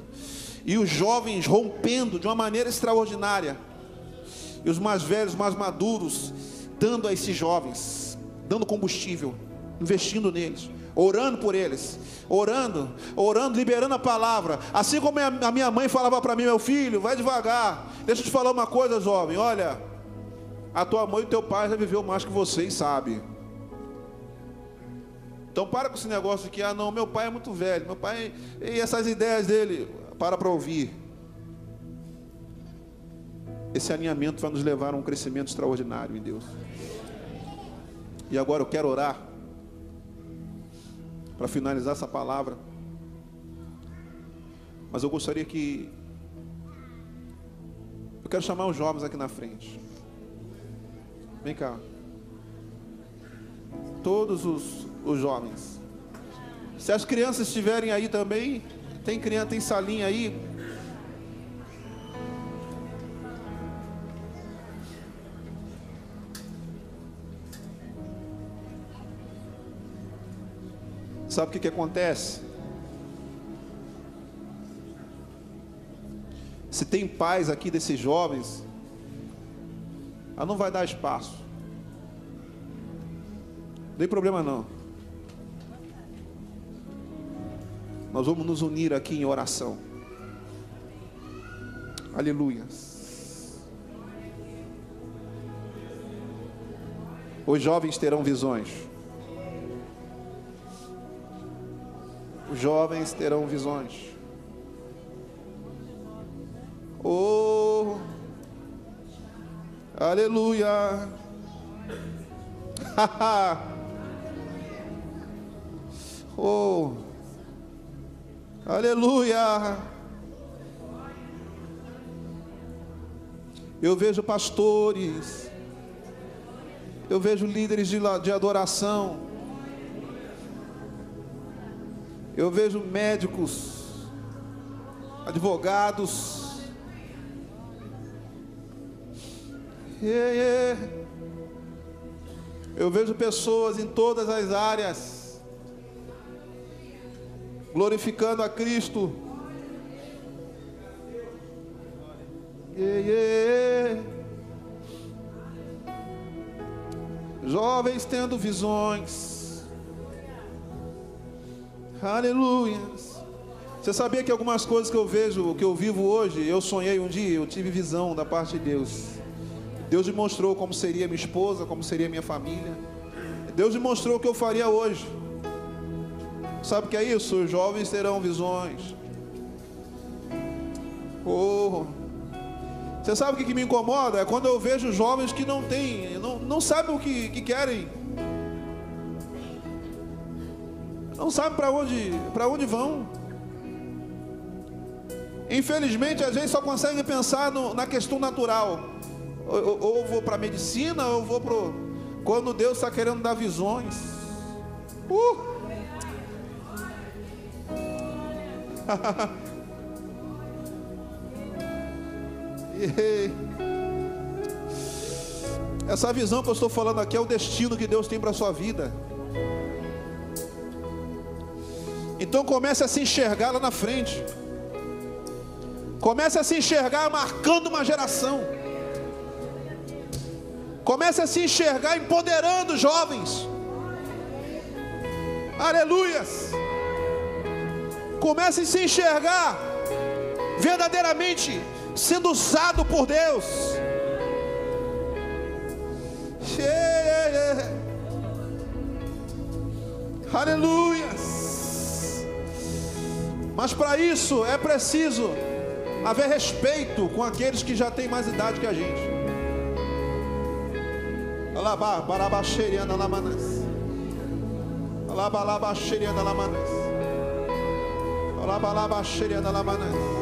E os jovens rompendo de uma maneira extraordinária. E os mais velhos, mais maduros, dando a esses jovens, dando combustível, investindo neles, orando por eles, orando, orando, liberando a palavra. Assim como a minha mãe falava para mim, meu filho, vai devagar. Deixa eu te falar uma coisa, jovem. Olha, a tua mãe e o teu pai já viveu mais que você e sabe. Então para com esse negócio de que, ah não, meu pai é muito velho, meu pai, e essas ideias dele, para para ouvir. Esse alinhamento vai nos levar a um crescimento extraordinário em Deus. E agora eu quero orar para finalizar essa palavra. Mas eu gostaria que. Eu quero chamar os jovens aqui na frente. Vem cá. Todos os, os jovens. Se as crianças estiverem aí também, tem criança, tem salinha aí. Sabe o que, que acontece? Se tem pais aqui desses jovens, ela não vai dar espaço. Não tem problema não. Nós vamos nos unir aqui em oração. Aleluia. Os jovens terão visões. Os jovens terão visões. Oh, aleluia. oh, aleluia. Eu vejo pastores, eu vejo líderes de, de adoração, eu vejo médicos, advogados, Eu vejo pessoas em todas as áreas glorificando a Cristo. Jovens tendo visões. Aleluia. Você sabia que algumas coisas que eu vejo, que eu vivo hoje, eu sonhei um dia, eu tive visão da parte de Deus. Deus me mostrou como seria minha esposa, como seria minha família. Deus me mostrou o que eu faria hoje. Sabe o que é isso? Os jovens terão visões. Oh. Você sabe o que, me incomoda? É quando eu vejo jovens que não têm, não, não sabem o que, que querem. Não sabem para onde, onde vão. Infelizmente, a gente só consegue pensar no, na questão natural ou, ou vou para medicina, ou vou para. Quando Deus está querendo dar visões. Uh! Essa visão que eu estou falando aqui é o destino que Deus tem para a sua vida. Então comece a se enxergar lá na frente. Comece a se enxergar marcando uma geração. Comece a se enxergar empoderando jovens. Aleluias. Comece a se enxergar verdadeiramente sendo usado por Deus. Aleluias. Mas para isso é preciso haver respeito com aqueles que já têm mais idade que a gente. Alaba, barabaxeriana lamanas. Alaba, labaxeriana lamanas. Alaba, labaxeriana lamanas.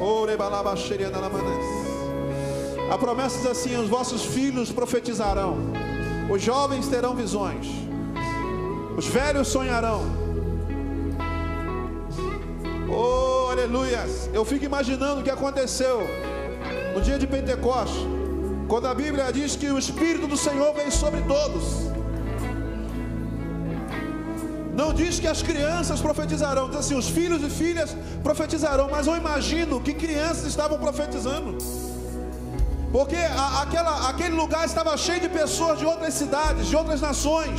Ore, balabaxeriana lamanas. A promessa diz assim: os vossos filhos profetizarão, os jovens terão visões, os velhos sonharão. Oh, aleluias! Eu fico imaginando o que aconteceu no dia de Pentecostes. Quando a Bíblia diz que o Espírito do Senhor vem sobre todos, não diz que as crianças profetizarão, diz assim: os filhos e filhas profetizarão, mas eu imagino que crianças estavam profetizando, porque a, aquela, aquele lugar estava cheio de pessoas de outras cidades, de outras nações,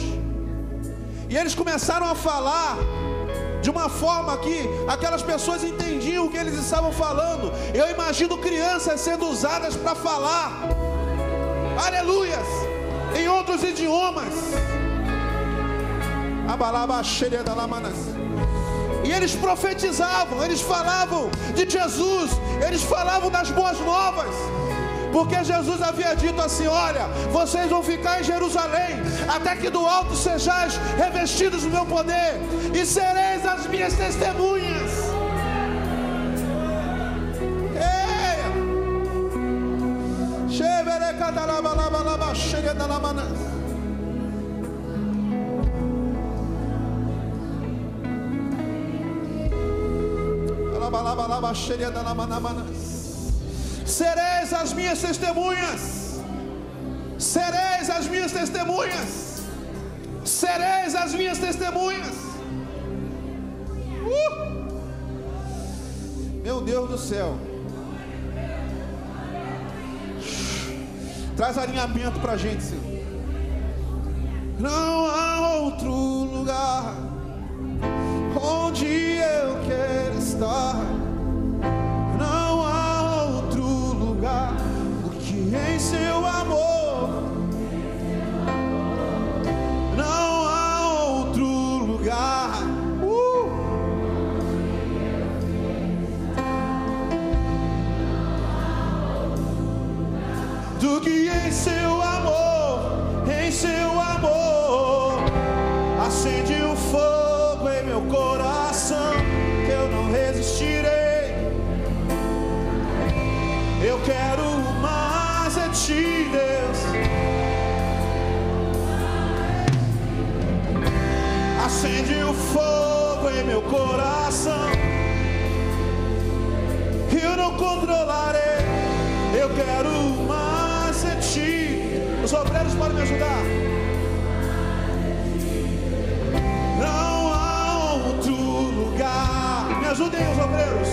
e eles começaram a falar de uma forma que aquelas pessoas entendiam o que eles estavam falando. Eu imagino crianças sendo usadas para falar aleluias, em outros idiomas. E eles profetizavam, eles falavam de Jesus, eles falavam das boas novas. Porque Jesus havia dito assim: Olha, vocês vão ficar em Jerusalém, até que do alto sejais revestidos do meu poder, e sereis as minhas testemunhas. Sereis as minhas testemunhas, sereis as minhas testemunhas, sereis as minhas testemunhas. Uh! Meu Deus do céu. Traz alinhamento pra gente, Senhor. Não há outro lugar. pode me ajudar? Não há outro lugar. Me ajudem os obreiros.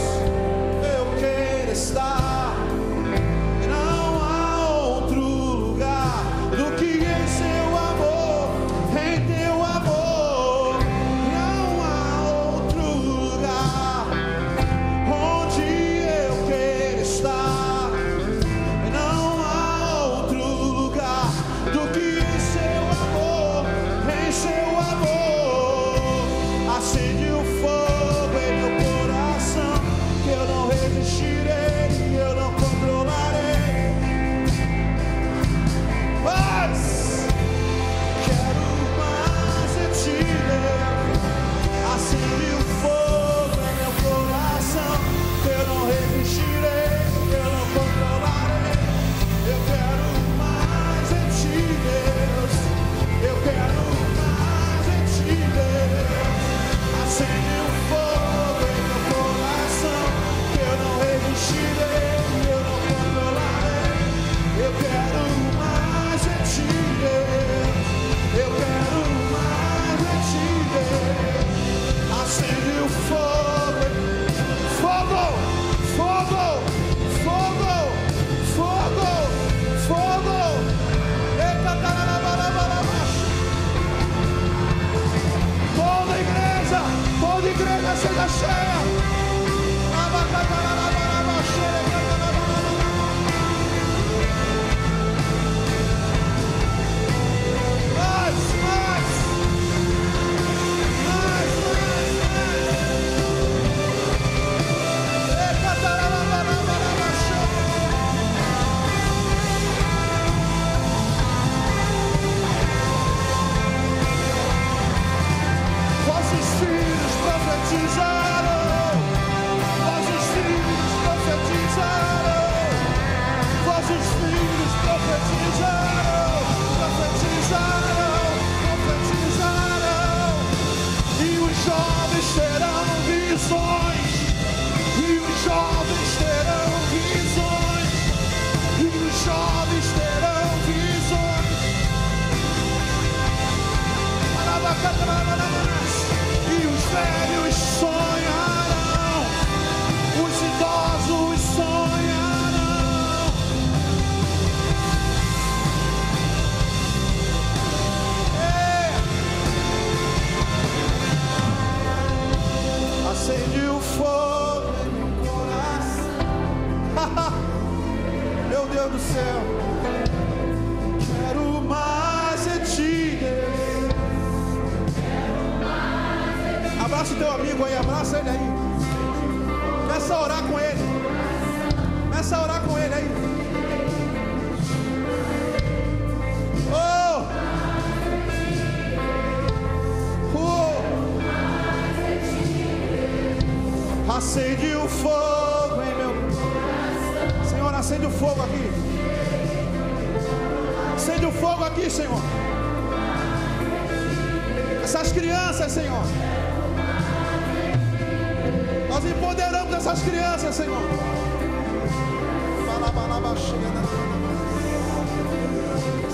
Russian!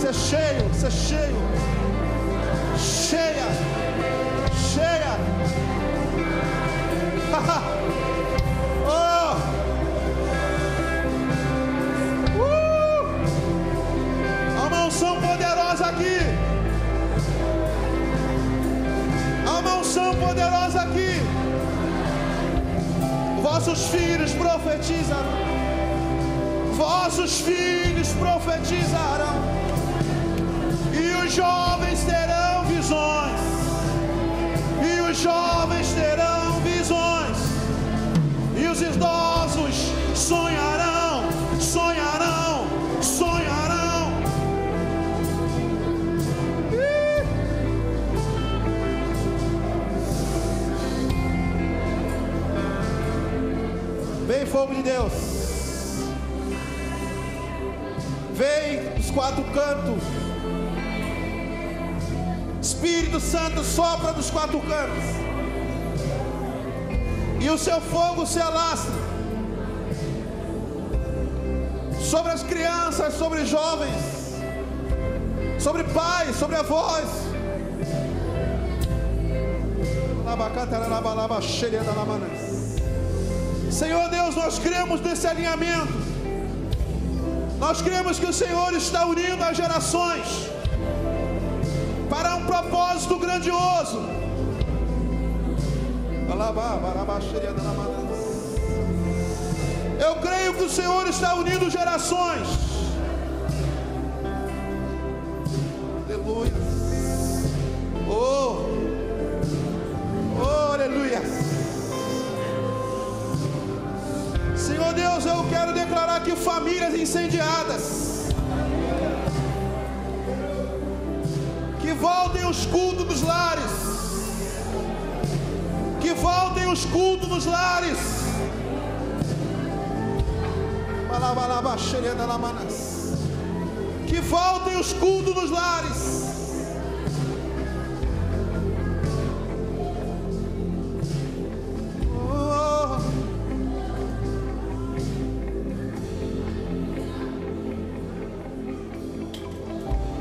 Ser cheio, ser cheio. Cheia. Cheia. oh! Uh! Há uma poderosa aqui. Há uma poderosa aqui. Vossos filhos profetizarão. Vossos filhos profetizarão. Os jovens terão visões. E os jovens terão visões. E os idosos sonharão, sonharão, sonharão. Vem fogo de Deus. Vem dos quatro cantos. Espírito Santo sopra dos quatro cantos. E o seu fogo se alastra sobre as crianças, sobre jovens, sobre pais, sobre avós. Senhor Deus, nós cremos nesse alinhamento. Nós cremos que o Senhor está unindo as gerações propósito grandioso. Eu creio que o Senhor está unindo gerações. Aleluia. Oh, oh, aleluia. Senhor Deus, eu quero declarar aqui famílias incendiadas. Os cultos dos lares. Que voltem os cultos nos lares. Que voltem os cultos nos lares. Oh.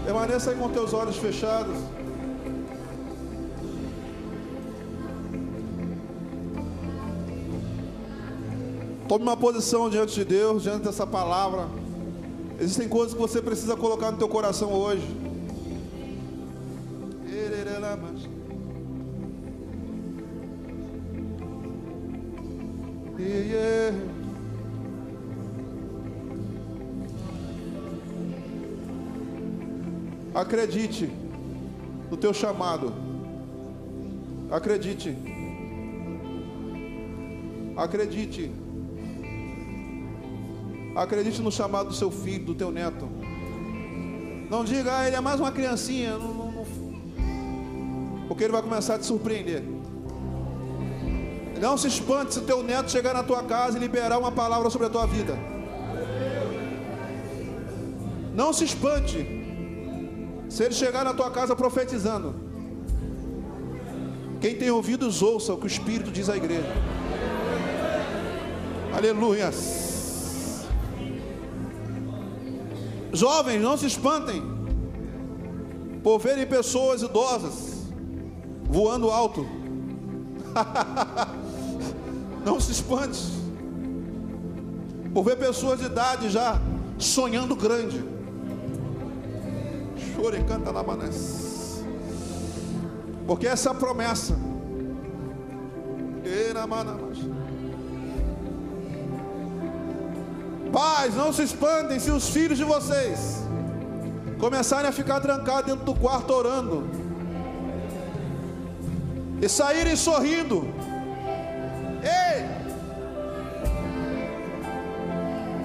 Permaneça aí com teus olhos fechados. Tome uma posição diante de Deus, diante dessa palavra. Existem coisas que você precisa colocar no teu coração hoje. Acredite no teu chamado. Acredite. Acredite. Acredite no chamado do seu filho, do teu neto. Não diga, ah, ele é mais uma criancinha. Não, não, não. Porque ele vai começar a te surpreender. Não se espante se o teu neto chegar na tua casa e liberar uma palavra sobre a tua vida. Não se espante se ele chegar na tua casa profetizando. Quem tem ouvidos, ouça o que o Espírito diz à igreja. Aleluia. Jovens, não se espantem por verem pessoas idosas voando alto. não se espante por ver pessoas de idade já sonhando grande. Chore e canta lá, manés. Porque essa é promessa. Era, manamas. Pais, não se espantem se os filhos de vocês começarem a ficar trancados dentro do quarto orando e saírem sorrindo. Ei!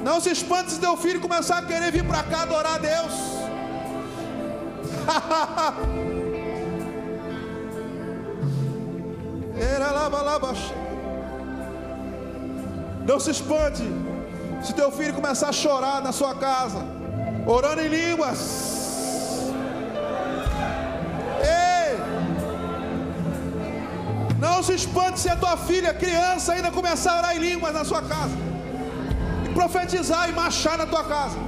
Não se espante se teu filho começar a querer vir para cá adorar a Deus. Era lá, lá, Não se espante se teu filho começar a chorar na sua casa, orando em línguas. Ei! Não se espante se a tua filha, criança, ainda começar a orar em línguas na sua casa. E profetizar e marchar na tua casa.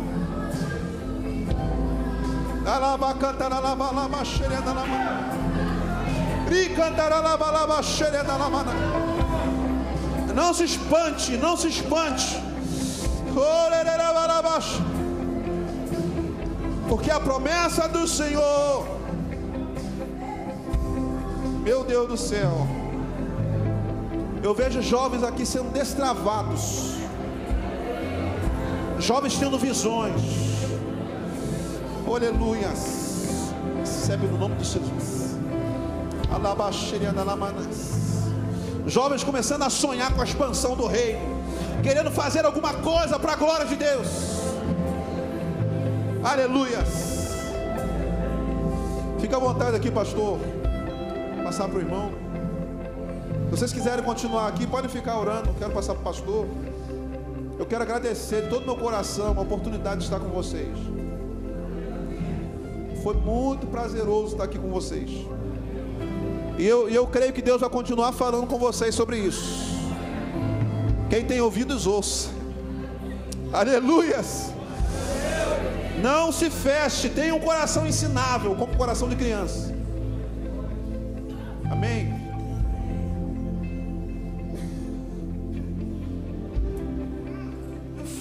Não se espante, não se espante. Porque a promessa do Senhor, meu Deus do céu, eu vejo jovens aqui sendo destravados, jovens tendo visões, aleluias, recebe no nome de Jesus, jovens começando a sonhar com a expansão do reino, querendo fazer alguma coisa para a glória de Deus. Aleluias. Fica à vontade aqui, pastor. Passar para o irmão. Se vocês quiserem continuar aqui, podem ficar orando. Quero passar para o pastor. Eu quero agradecer de todo meu coração a oportunidade de estar com vocês. Foi muito prazeroso estar aqui com vocês. E eu, eu creio que Deus vai continuar falando com vocês sobre isso. Quem tem ouvidos, ouça. Aleluias. Não se feche, tenha um coração ensinável, como o coração de criança. Amém.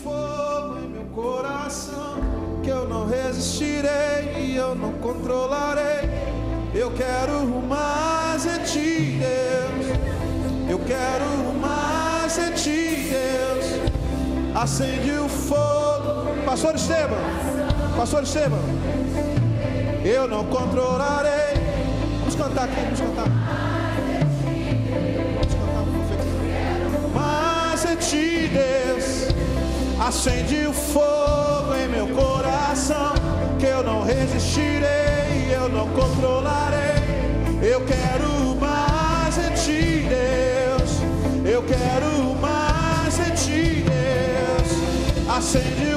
Fogo em meu coração, que eu não resistirei e eu não controlarei. Eu quero mais Acende o fogo. Pastor Esteban. Pastor Esteban. Eu não controlarei. Vamos cantar aqui, vamos cantar. Vamos cantar. Mas em ti, Deus. Acende o fogo em meu coração. Que eu não resistirei, eu não controlarei. Eu quero Deus. Acende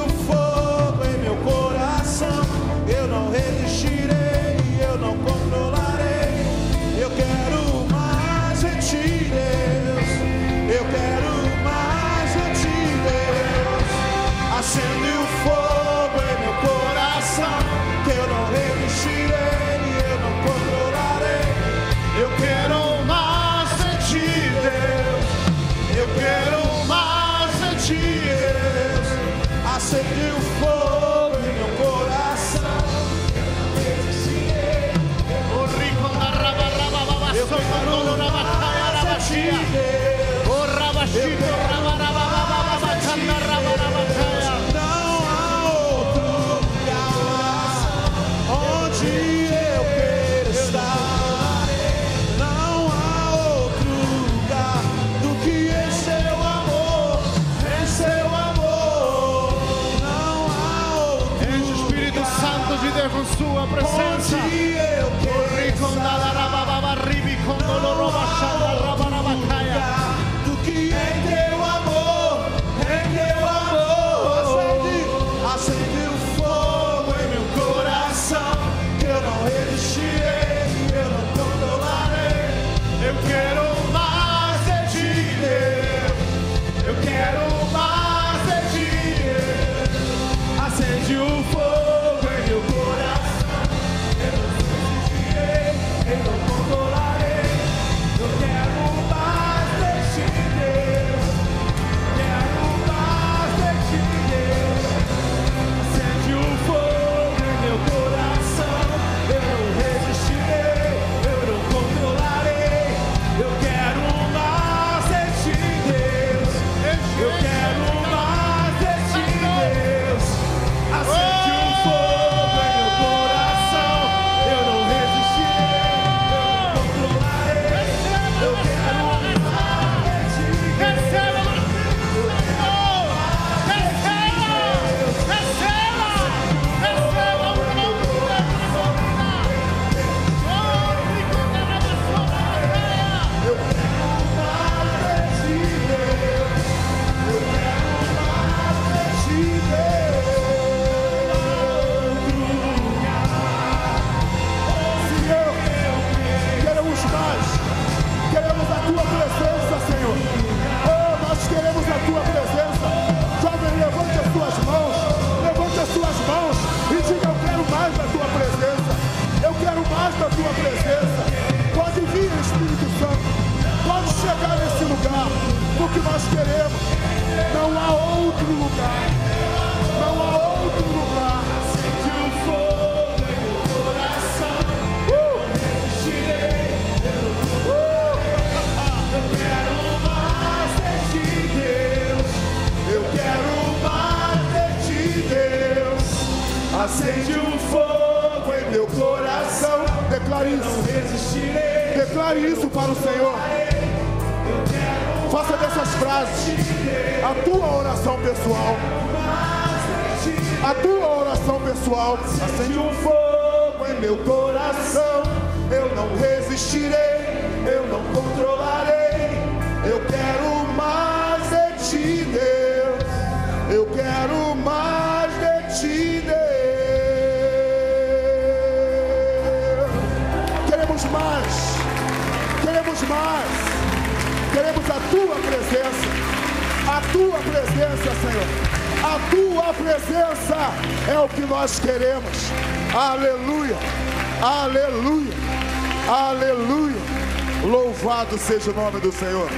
seja o nome do Senhor.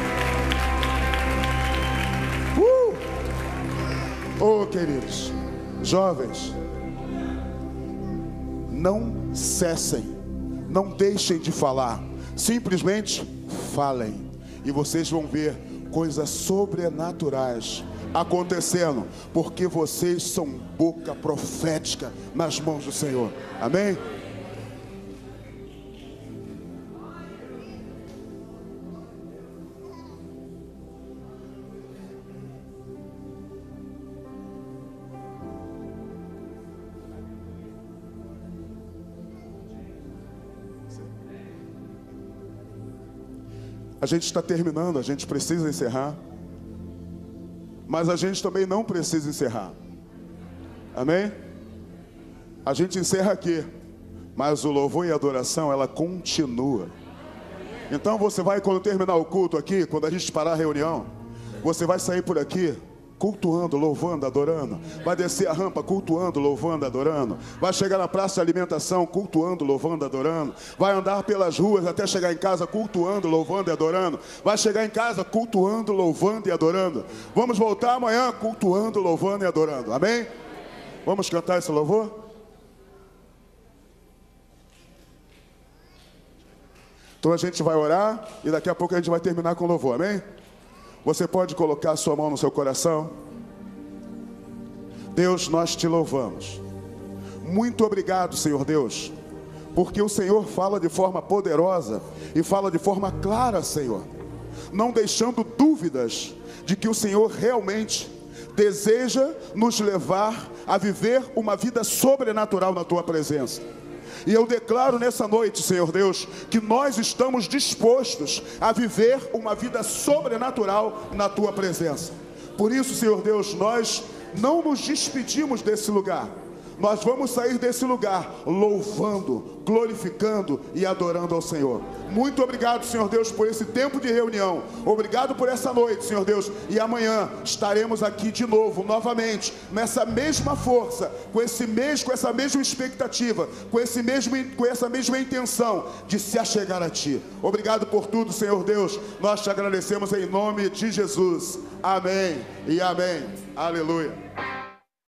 Uh! Oh, queridos, jovens, não cessem, não deixem de falar, simplesmente falem, e vocês vão ver coisas sobrenaturais acontecendo, porque vocês são boca profética nas mãos do Senhor. Amém? A gente está terminando, a gente precisa encerrar. Mas a gente também não precisa encerrar. Amém? A gente encerra aqui. Mas o louvor e a adoração, ela continua. Então você vai, quando terminar o culto aqui, quando a gente parar a reunião, você vai sair por aqui cultuando, louvando, adorando. Vai descer a rampa cultuando, louvando, adorando. Vai chegar na praça de alimentação cultuando, louvando, adorando. Vai andar pelas ruas até chegar em casa cultuando, louvando e adorando. Vai chegar em casa cultuando, louvando e adorando. Vamos voltar amanhã cultuando, louvando e adorando. Amém? Vamos cantar esse louvor? Então a gente vai orar e daqui a pouco a gente vai terminar com louvor, amém? Você pode colocar sua mão no seu coração? Deus, nós te louvamos. Muito obrigado, Senhor Deus, porque o Senhor fala de forma poderosa e fala de forma clara, Senhor, não deixando dúvidas de que o Senhor realmente deseja nos levar a viver uma vida sobrenatural na tua presença. E eu declaro nessa noite, Senhor Deus, que nós estamos dispostos a viver uma vida sobrenatural na tua presença. Por isso, Senhor Deus, nós não nos despedimos desse lugar nós vamos sair desse lugar louvando, glorificando e adorando ao Senhor. Muito obrigado, Senhor Deus, por esse tempo de reunião. Obrigado por essa noite, Senhor Deus. E amanhã estaremos aqui de novo, novamente, nessa mesma força, com esse mesmo, com essa mesma expectativa, com esse mesmo, com essa mesma intenção de se achegar a Ti. Obrigado por tudo, Senhor Deus. Nós te agradecemos em nome de Jesus. Amém e amém. Aleluia.